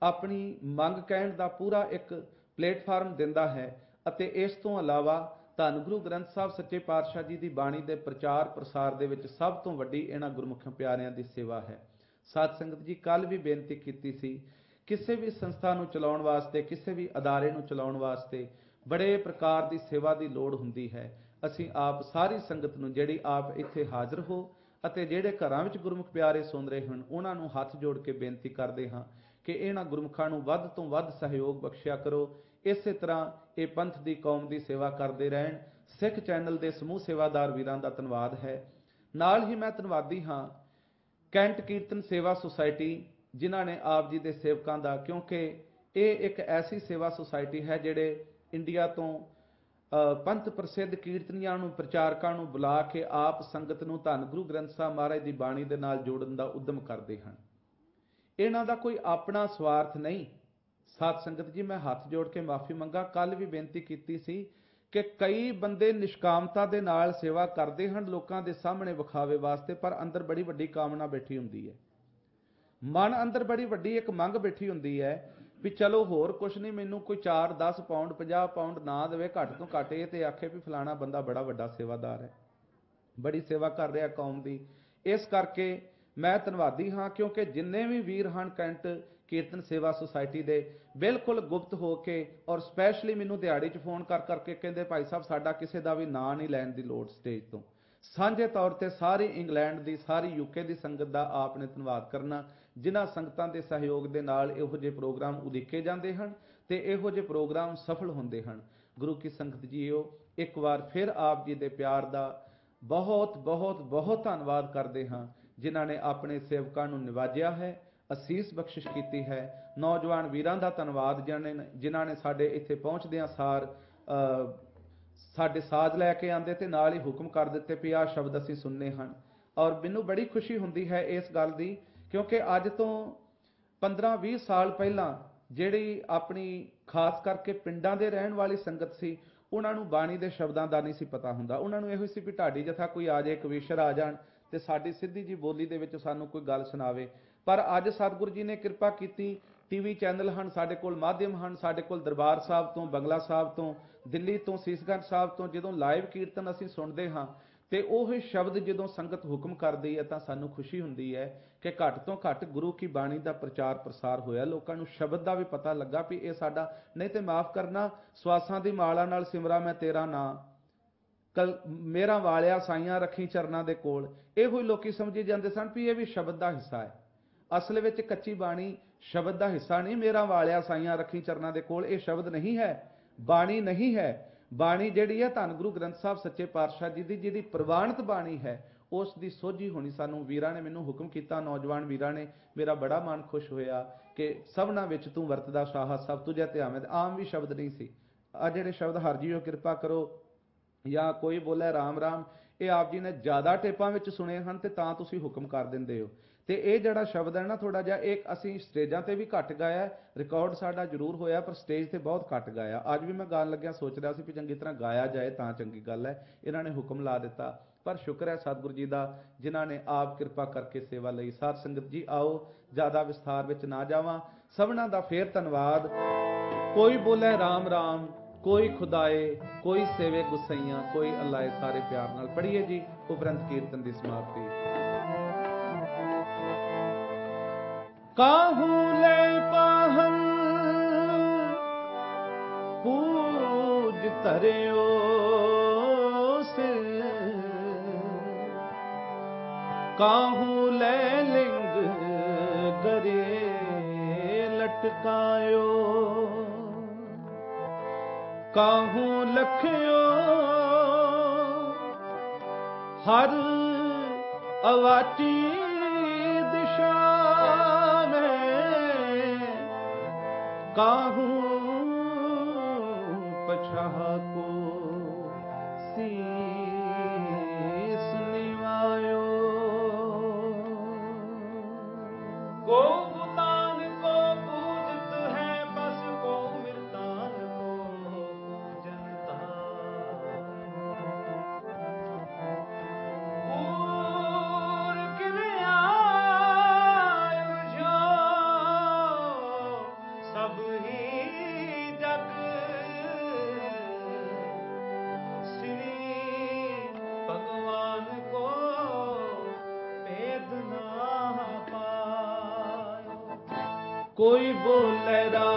ਆਪਣੀ ਮੰਗ ਕਹਿਣ ਦਾ ਪੂਰਾ ਇੱਕ ਪਲੇਟਫਾਰਮ ਦਿੰਦਾ ਹੈ ਅਤੇ ਇਸ ਤੋਂ ਇਲਾਵਾ ਧੰਨ ਗੁਰੂ ਗ੍ਰੰਥ ਸਾਹਿਬ ਸੱਚੇ ਪਾਤਸ਼ਾਹ ਜੀ ਦੀ ਬਾਣੀ ਦੇ ਪ੍ਰਚਾਰ ਪ੍ਰਸਾਰ ਦੇ ਵਿੱਚ ਸਭ ਤੋਂ ਵੱਡੀ ਇਹਨਾਂ ਗੁਰਮੁਖਾਂ ਪਿਆਰਿਆਂ ਦੀ ਸੇਵਾ ਹੈ। ਸਾਧ ਸੰਗਤ ਜੀ ਕੱਲ ਵੀ ਬੇਨਤੀ ਕੀਤੀ ਸੀ, ਕਿਸੇ ਵੀ ਸੰਸਥਾ ਨੂੰ ਚਲਾਉਣ ਵਾਸਤੇ, ਕਿਸੇ ਵੀ ਅਦਾਰੇ ਨੂੰ ਚਲਾਉਣ ਵਾਸਤੇ ਬੜੇ ਪ੍ਰਕਾਰ ਦੀ ਸੇਵਾ ਦੀ ਲੋੜ ਹੁੰਦੀ ਹੈ। ਅਸੀਂ ਆਪ ਸਾਰੀ ਸੰਗਤ ਨੂੰ ਜਿਹੜੀ ਆਪ ਇੱਥੇ ਹਾਜ਼ਰ ਹੋ ਅਤੇ ਜਿਹੜੇ ਘਰਾਂ ਵਿੱਚ ਗੁਰਮੁਖ ਪਿਆਰੇ ਸੁਣ ਰਹੇ ਹਨ, ਉਹਨਾਂ ਨੂੰ ਹੱਥ ਜੋੜ ਕੇ ਬੇਨਤੀ ਕਰਦੇ ਹਾਂ ਕਿ ਇਹਨਾਂ ਗੁਰਮੁਖਾਂ ਨੂੰ ਵੱਧ ਤੋਂ ਵੱਧ ਸਹਿਯੋਗ ਬਖਸ਼ਿਆ ਕਰੋ ਇਸੇ ਤਰ੍ਹਾਂ ਇਹ ਪੰਥ ਦੀ ਕੌਮ ਦੀ ਸੇਵਾ ਕਰਦੇ ਰਹਿਣ, ਸਿੱਖ ਚੈਨਲ ਦੇ ਸਮੂਹ ਸੇਵਾਦਾਰ ਵੀਰਾਂ ਦਾ ਧੰਨਵਾਦ ਹੈ। ਨਾਲ ਹੀ ਮੈਂ ਧੰਨਵਾਦੀ ਹਾਂ ਕੈਂਟ ਕੀਰਤਨ ਸੇਵਾ ਸੁਸਾਇਟੀ, ਜਿਨ੍ਹਾਂ ਨੇ ਆਪ ਜੀ ਦੇ ਸੇਵਕਾਂ ਦਾ, ਕਿਉਂਕਿ ਇਹ ਇੱਕ ਐਸੀ ਸੇਵਾ ਸੁਸਾਇਟੀ ਹੈ ਜਿਹੜੇ ਇੰਡੀਆ ਤੋਂ ਪੰਥ ਪ੍ਰਸਿੱਧ ਕੀਰਤਨੀਆਂ ਨੂੰ, ਪ੍ਰਚਾਰਕਾਂ ਨੂੰ ਬੁਲਾ ਕੇ ਆਪ ਸੰਗਤ ਨੂੰ ਧੰਨ ਗੁਰੂ ਗ੍ਰੰਥ ਸਾਹਿਬ ਮਹਾਰਾਜ ਦੀ ਬਾਣੀ ਦੇ ਨਾਲ ਜੋੜਨ ਦਾ ਉਦਮ ਕਰਦੇ ਹਨ। ਇਹਨਾਂ ਦਾ ਕੋਈ ਆਪਣਾ ਸਵਾਰਥ ਨਹੀਂ ਸਾਧ ਸੰਗਤ ਜੀ, ਮੈਂ ਹੱਥ ਜੋੜ ਕੇ ਮਾਫੀ ਮੰਗਾ। ਕੱਲ ਵੀ ਬੇਨਤੀ ਕੀਤੀ ਸੀ ਕਿ ਕਈ ਬੰਦੇ ਨਿਸ਼ਕਾਮਤਾ ਦੇ ਨਾਲ ਸੇਵਾ ਕਰਦੇ ਹਨ, ਲੋਕਾਂ ਦੇ ਸਾਹਮਣੇ ਵਿਖਾਵੇ ਵਾਸਤੇ, ਪਰ ਅੰਦਰ ਬੜੀ ਵੱਡੀ ਕਾਮਨਾ ਬੈਠੀ ਹੁੰਦੀ ਹੈ। ਮਨ ਅੰਦਰ ਬੜੀ ਵੱਡੀ ਇੱਕ ਮੰਗ ਬੈਠੀ ਹੁੰਦੀ ਹੈ ਵੀ ਚਲੋ ਹੋਰ ਕੁਛ ਨਹੀਂ, ਮੈਨੂੰ ਕੋਈ 4 10 ਪਾਉਂਡ 50 ਪਾਉਂਡ ਨਾ ਦੇਵੇ, ਘੱਟ ਤੋਂ ਘੱਟ ਇਹ ਤੇ ਆਖੇ ਵੀ ਫਲਾਣਾ ਬੰਦਾ ਬੜਾ ਵੱਡਾ ਸੇਵਾਦਾਰ ਹੈ। ਬੜੀ ਸੇਵਾ ਕਰ ਰਿਹਾ ਕੌਮ ਦੀ। ਇਸ ਕਰਕੇ ਮੈਂ ਧੰਨਵਾਦੀ ਹਾਂ, ਕਿਉਂਕਿ ਜਿੰਨੇ ਵੀ ਵੀਰ ਹਨ, ਕੈਂਟ ਕੀਰਤਨ ਸੇਵਾ ਸੁਸਾਇਟੀ ਦੇ ਬਿਲਕੁਲ ਗੁਪਤ ਹੋ ਕੇ ਔਰ ਸਪੈਸ਼ਲੀ ਮੈਨੂੰ ਦਿਹਾੜੀ 'ਚ ਫੋਨ ਕਰ ਕਰਕੇ ਕਹਿੰਦੇ, ਭਾਈ ਸਾਹਿਬ, ਸਾਡਾ ਕਿਸੇ ਦਾ ਵੀ ਨਾਂ ਨਹੀਂ ਲੈਣ ਦੀ ਲੋੜ ਸਟੇਜ ਤੋਂ। ਸਾਂਝੇ ਤੌਰ ਤੇ ਸਾਰੀ ਇੰਗਲੈਂਡ ਦੀ, ਸਾਰੀ ਯੂਕੇ ਦੀ ਸੰਗਤ ਦਾ ਆਪ ਨੇ ਧੰਨਵਾਦ ਕਰਨਾ। ਜਿਨ੍ਹਾਂ ਸੰਗਤਾਂ ਦੇ ਸਹਿਯੋਗ ਦੇ ਨਾਲ ਇਹੋ ਜਿਹੇ ਪ੍ਰੋਗਰਾਮ ਉਡੀਕੇ ਜਾਂਦੇ ਹਨ ਤੇ ਇਹੋ ਜਿਹੇ ਪ੍ਰੋਗਰਾਮ ਸਫਲ ਹੁੰਦੇ ਹਨ। ਗੁਰੂ ਕੀ ਸੰਗਤ ਜੀਓ, ਇੱਕ ਵਾਰ ਫਿਰ ਆਪ ਜੀ ਦੇ ਪਿਆਰ ਦਾ ਬਹੁਤ ਬਹੁਤ ਬਹੁਤ ਧੰਨਵਾਦ ਕਰਦੇ ਹਾਂ, ਜਿਨ੍ਹਾਂ ਨੇ ਆਪਣੇ ਸੇਵਕਾਂ ਨੂੰ ਨਿਵਾਜਿਆ ਹੈ। ਅਸੀਸ ਬਖਸ਼ਿਸ਼ ਕੀਤੀ ਹੈ। ਨੌਜਵਾਨ ਵੀਰਾਂ ਦਾ ਧੰਨਵਾਦ ਜਿਨ੍ਹਾਂ ਨੇ ਜਿਨ੍ਹਾਂ ਨੇ ਸਾਡੇ ਇੱਥੇ ਪਹੁੰਚਦਿਆਂ ਸਾਰ ਸਾਡੇ ਸਾਜ਼ ਲੈ ਕੇ ਆਂਦੇ ਤੇ ਨਾਲ ਹੀ ਹੁਕਮ ਕਰ ਦਿੱਤੇ ਵੀ ਆਹ ਸ਼ਬਦ ਅਸੀਂ ਸੁਣਨੇ ਹਨ। ਔਰ ਮੈਨੂੰ ਬੜੀ ਖੁਸ਼ੀ ਹੁੰਦੀ ਹੈ ਇਸ ਗੱਲ ਦੀ, ਕਿਉਂਕਿ ਅੱਜ ਤੋਂ 15-20 ਸਾਲ ਪਹਿਲਾਂ ਜਿਹੜੀ ਆਪਣੀ, ਖਾਸ ਕਰਕੇ ਪਿੰਡਾਂ ਦੇ ਰਹਿਣ ਵਾਲੀ ਸੰਗਤ ਸੀ, ਉਹਨਾਂ ਨੂੰ ਬਾਣੀ ਦੇ ਸ਼ਬਦਾਂ ਦਾ ਨਹੀਂ ਸੀ ਪਤਾ ਹੁੰਦਾ। ਉਹਨਾਂ ਨੂੰ ਇਹੋ ਸੀ ਵੀ ਢਾਡੀ ਜਥਾ ਕੋਈ ਆ ਜਾਏ ਕਵੀਸ਼ਰ ਆ ਜਾਣ ਤੇ ਸਾਡੀ ਸਿੱਧੀ ਜੀ ਬੋਲੀ ਦੇ ਵਿੱਚ ਸਾਨੂੰ ਕੋਈ ਗੱਲ ਸੁਣਾਵੇ। ਪਰ ਅੱਜ ਸਤਿਗੁਰੂ ਜੀ ਨੇ ਕਿਰਪਾ ਕੀਤੀ, ਟੀਵੀ ਚੈਨਲ ਹਨ ਸਾਡੇ ਕੋਲ, ਮਾਧਿਅਮ ਹਨ ਸਾਡੇ ਕੋਲ, ਦਰਬਾਰ ਸਾਹਿਬ ਤੋਂ, ਬੰਗਲਾ ਸਾਹਿਬ ਤੋਂ, ਦਿੱਲੀ ਤੋਂ ਸੀਸਗੰਜ ਸਾਹਿਬ ਤੋਂ, ਜਦੋਂ ਲਾਈਵ ਕੀਰਤਨ ਅਸੀਂ ਸੁਣਦੇ ਹਾਂ ਤੇ ਉਹ ਸ਼ਬਦ ਜਦੋਂ ਸੰਗਤ ਹੁਕਮ ਕਰਦੀ ਹੈ ਤਾਂ ਸਾਨੂੰ ਖੁਸ਼ੀ ਹੁੰਦੀ ਹੈ ਕਿ ਘੱਟ ਤੋਂ ਘੱਟ ਗੁਰੂ ਕੀ ਬਾਣੀ ਦਾ ਪ੍ਰਚਾਰ ਪ੍ਰਸਾਰ ਹੋਇਆ। ਲੋਕਾਂ ਨੂੰ ਸ਼ਬਦ ਦਾ ਵੀ ਪਤਾ ਲੱਗਾ ਵੀ ਇਹ ਸਾਡਾ, ਨਹੀਂ ਤੇ ਮਾਫ ਕਰਨਾ, ਸਵਾਸਾਂ ਦੀ ਮਾਲਾ ਨਾਲ ਸਿਮਰਾ ਮੈਂ ਤੇਰਾ ਨਾਂ, ਕਲ ਮੇਰਾ ਵਾਲਿਆ ਸਾਈਆਂ ਰੱਖੀ ਚਰਨਾਂ ਦੇ ਕੋਲ। ਇਹੋ ਹੀ ਲੋਕੀ ਸਮਝੇ ਜਾਂਦੇ ਸਨ ਵੀ ਇਹ ਵੀ ਸ਼ਬਦ ਦਾ ਹਿੱਸਾ ਹੈ। ਅਸਲ ਵਿੱਚ ਕੱਚੀ ਬਾਣੀ ਸ਼ਬਦ ਦਾ ਹਿੱਸਾ ਨਹੀਂ, ਮੇਰਾ ਵਾਲਿਆ ਸਾਈਆਂ ਰੱਖੀ ਚਰਨਾਂ ਦੇ ਕੋਲ, ਇਹ ਸ਼ਬਦ ਨਹੀਂ ਹੈ, ਬਾਣੀ ਨਹੀਂ ਹੈ। ਬਾਣੀ ਜਿਹੜੀ ਹੈ, ਧੰਨ ਗੁਰੂ ਗ੍ਰੰਥ ਸਾਹਿਬ ਸੱਚੇ ਪਾਤਸ਼ਾਹ ਜੀ ਦੀ, ਜਿਹਦੀ ਪ੍ਰਵਾਨਿਤ ਬਾਣੀ ਹੈ, ਉਸ ਦੀ ਸੋਝੀ ਹੋਣੀ ਸਾਨੂੰ, ਵੀਰਾਂ ਨੇ ਮੈਨੂੰ ਹੁਕਮ ਕੀਤਾ, ਨੌਜਵਾਨ ਵੀਰਾਂ ਨੇ ਮੇਰਾ ਬੜਾ ਮਨ ਖੁਸ਼ ਹੋਇਆ ਕਿ ਸਭਨਾ ਵਿੱਚ ਤੂੰ ਵਰਤਦਾ ਸ਼ਾਹ ਸਭ ਤੁਝੇ ਧਿਆਵੇਂ ਆਮ ਵੀ ਸ਼ਬਦ ਨਹੀਂ ਸੀ। ਆ ਜਿਹੜੇ ਸ਼ਬਦ ਹਰ ਜੀਓ ਕਿਰਪਾ ਕਰੋ, ਜਾਂ ਕੋਈ ਬੋਲੇ ਰਾਮ ਰਾਮ, ਇਹ ਆਪ ਜੀ ਨੇ ਜ਼ਿਆਦਾ ਟੇਪਾਂ ਵਿੱਚ ਸੁਣੇ ਹਨ ਤੇ ਤਾਂ ਤੁਸੀਂ ਹੁਕਮ ਕਰ ਦਿੰਦੇ ਹੋ। ਤੇ ਇਹ ਜਿਹੜਾ ਸ਼ਬਦ ਹੈ ਨਾ ਥੋੜਾ ਜਿਹਾ ਇਹ ਅਸੀਂ ਸਟੇਜਾਂ ਤੇ ਵੀ ਘੱਟ ਗਾਇਆ ਰਿਕਾਰਡ ਸਾਡਾ ਜ਼ਰੂਰ ਹੋਇਆ, ਪਰ ਸਟੇਜ ਤੇ ਬਹੁਤ ਘੱਟ ਗਾਇਆ। ਅੱਜ ਵੀ ਮੈਂ ਗਾਣ ਲੱਗਿਆ ਸੋਚ ਰਿਹਾ ਸੀ ਵੀ ਚੰਗੀ ਤਰ੍ਹਾਂ ਗਾਇਆ ਜਾਏ ਤਾਂ ਚੰਗੀ ਗੱਲ ਹੈ, ਇਹਨਾਂ ਨੇ ਹੁਕਮ ਲਾ ਦਿੱਤਾ। ਪਰ ਸ਼ੁਕਰ ਹੈ ਸਤਿਗੁਰੂ ਜੀ ਦਾ, ਜਿਨ੍ਹਾਂ ਨੇ ਆਪ ਕਿਰਪਾ ਕਰਕੇ ਸੇਵਾ ਲਈ। ਸਾਧ ਸੰਗਤ ਜੀ, ਆਓ, ਜ਼ਿਆਦਾ ਵਿਸਥਾਰ ਵਿੱਚ ਨਾ ਜਾਵਾਂ। ਸਭਨਾਂ ਦਾ ਫੇਰ ਧੰਨਵਾਦ। ਕੋਈ ਬੋਲੇ ਰਾਮ ਰਾਮ, ਕੋਈ ਖੁਦਾਏ, ਕੋਈ ਸੇਵੇ ਗੁਸਈਆਂ, ਕੋਈ ਅੱਲਾਹ ਸਾਰੇ ਪਿਆਰ ਨਾਲ ਪੜ੍ਹੀਏ ਜੀ। ਉਪਰੰਤ ਕੀਰਤਨ ਦੀ ਸਮਾਪਤੀ। ਕਾਹੂ ਲੈ ਪਾਹਨ? ਪੂਜ ਧਰਿਓ ਸਿਰ। ਕਾਹੂ ਲੈ ਲਿੰਗ ਗਰੇ ਲਟਕਾਇਓ? ਕਾਹੂ ਲਖਿਓ? ਹਰ ਅਵਾਟੀ काहू पछाह को ਕੋਈ ਬੋਲੇ ਰਾ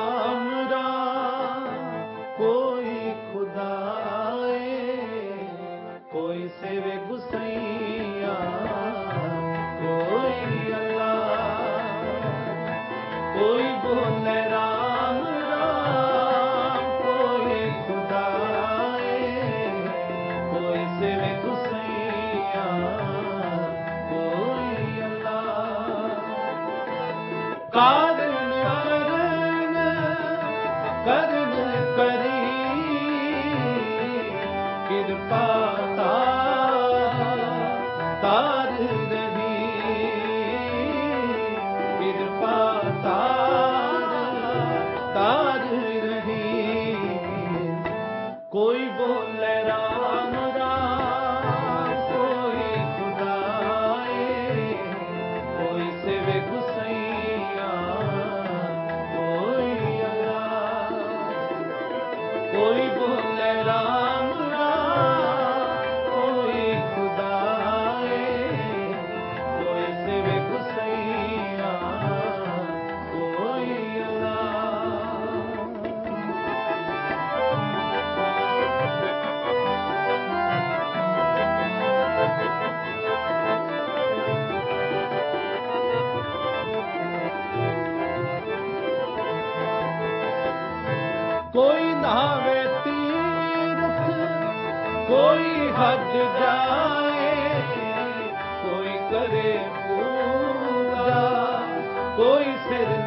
ਕੋਈ ਜਾਏ ਕੋਈ ਕਰੇ ਪੂਜਾ ਕੋਈ ਸਿਰ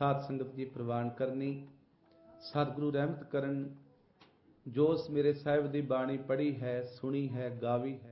ਸਾਧ ਸੰਗਤ ਜੀ ਪ੍ਰਵਾਨ ਕਰਨੀ, ਸਤਿਗੁਰੂ ਰਹਿਮਤ ਕਰਨ, ਜੋ ਉਸ ਮੇਰੇ ਸਾਹਿਬ ਦੀ ਬਾਣੀ ਪੜ੍ਹੀ ਹੈ, ਸੁਣੀ ਹੈ, ਗਾਵੀ ਹੈ।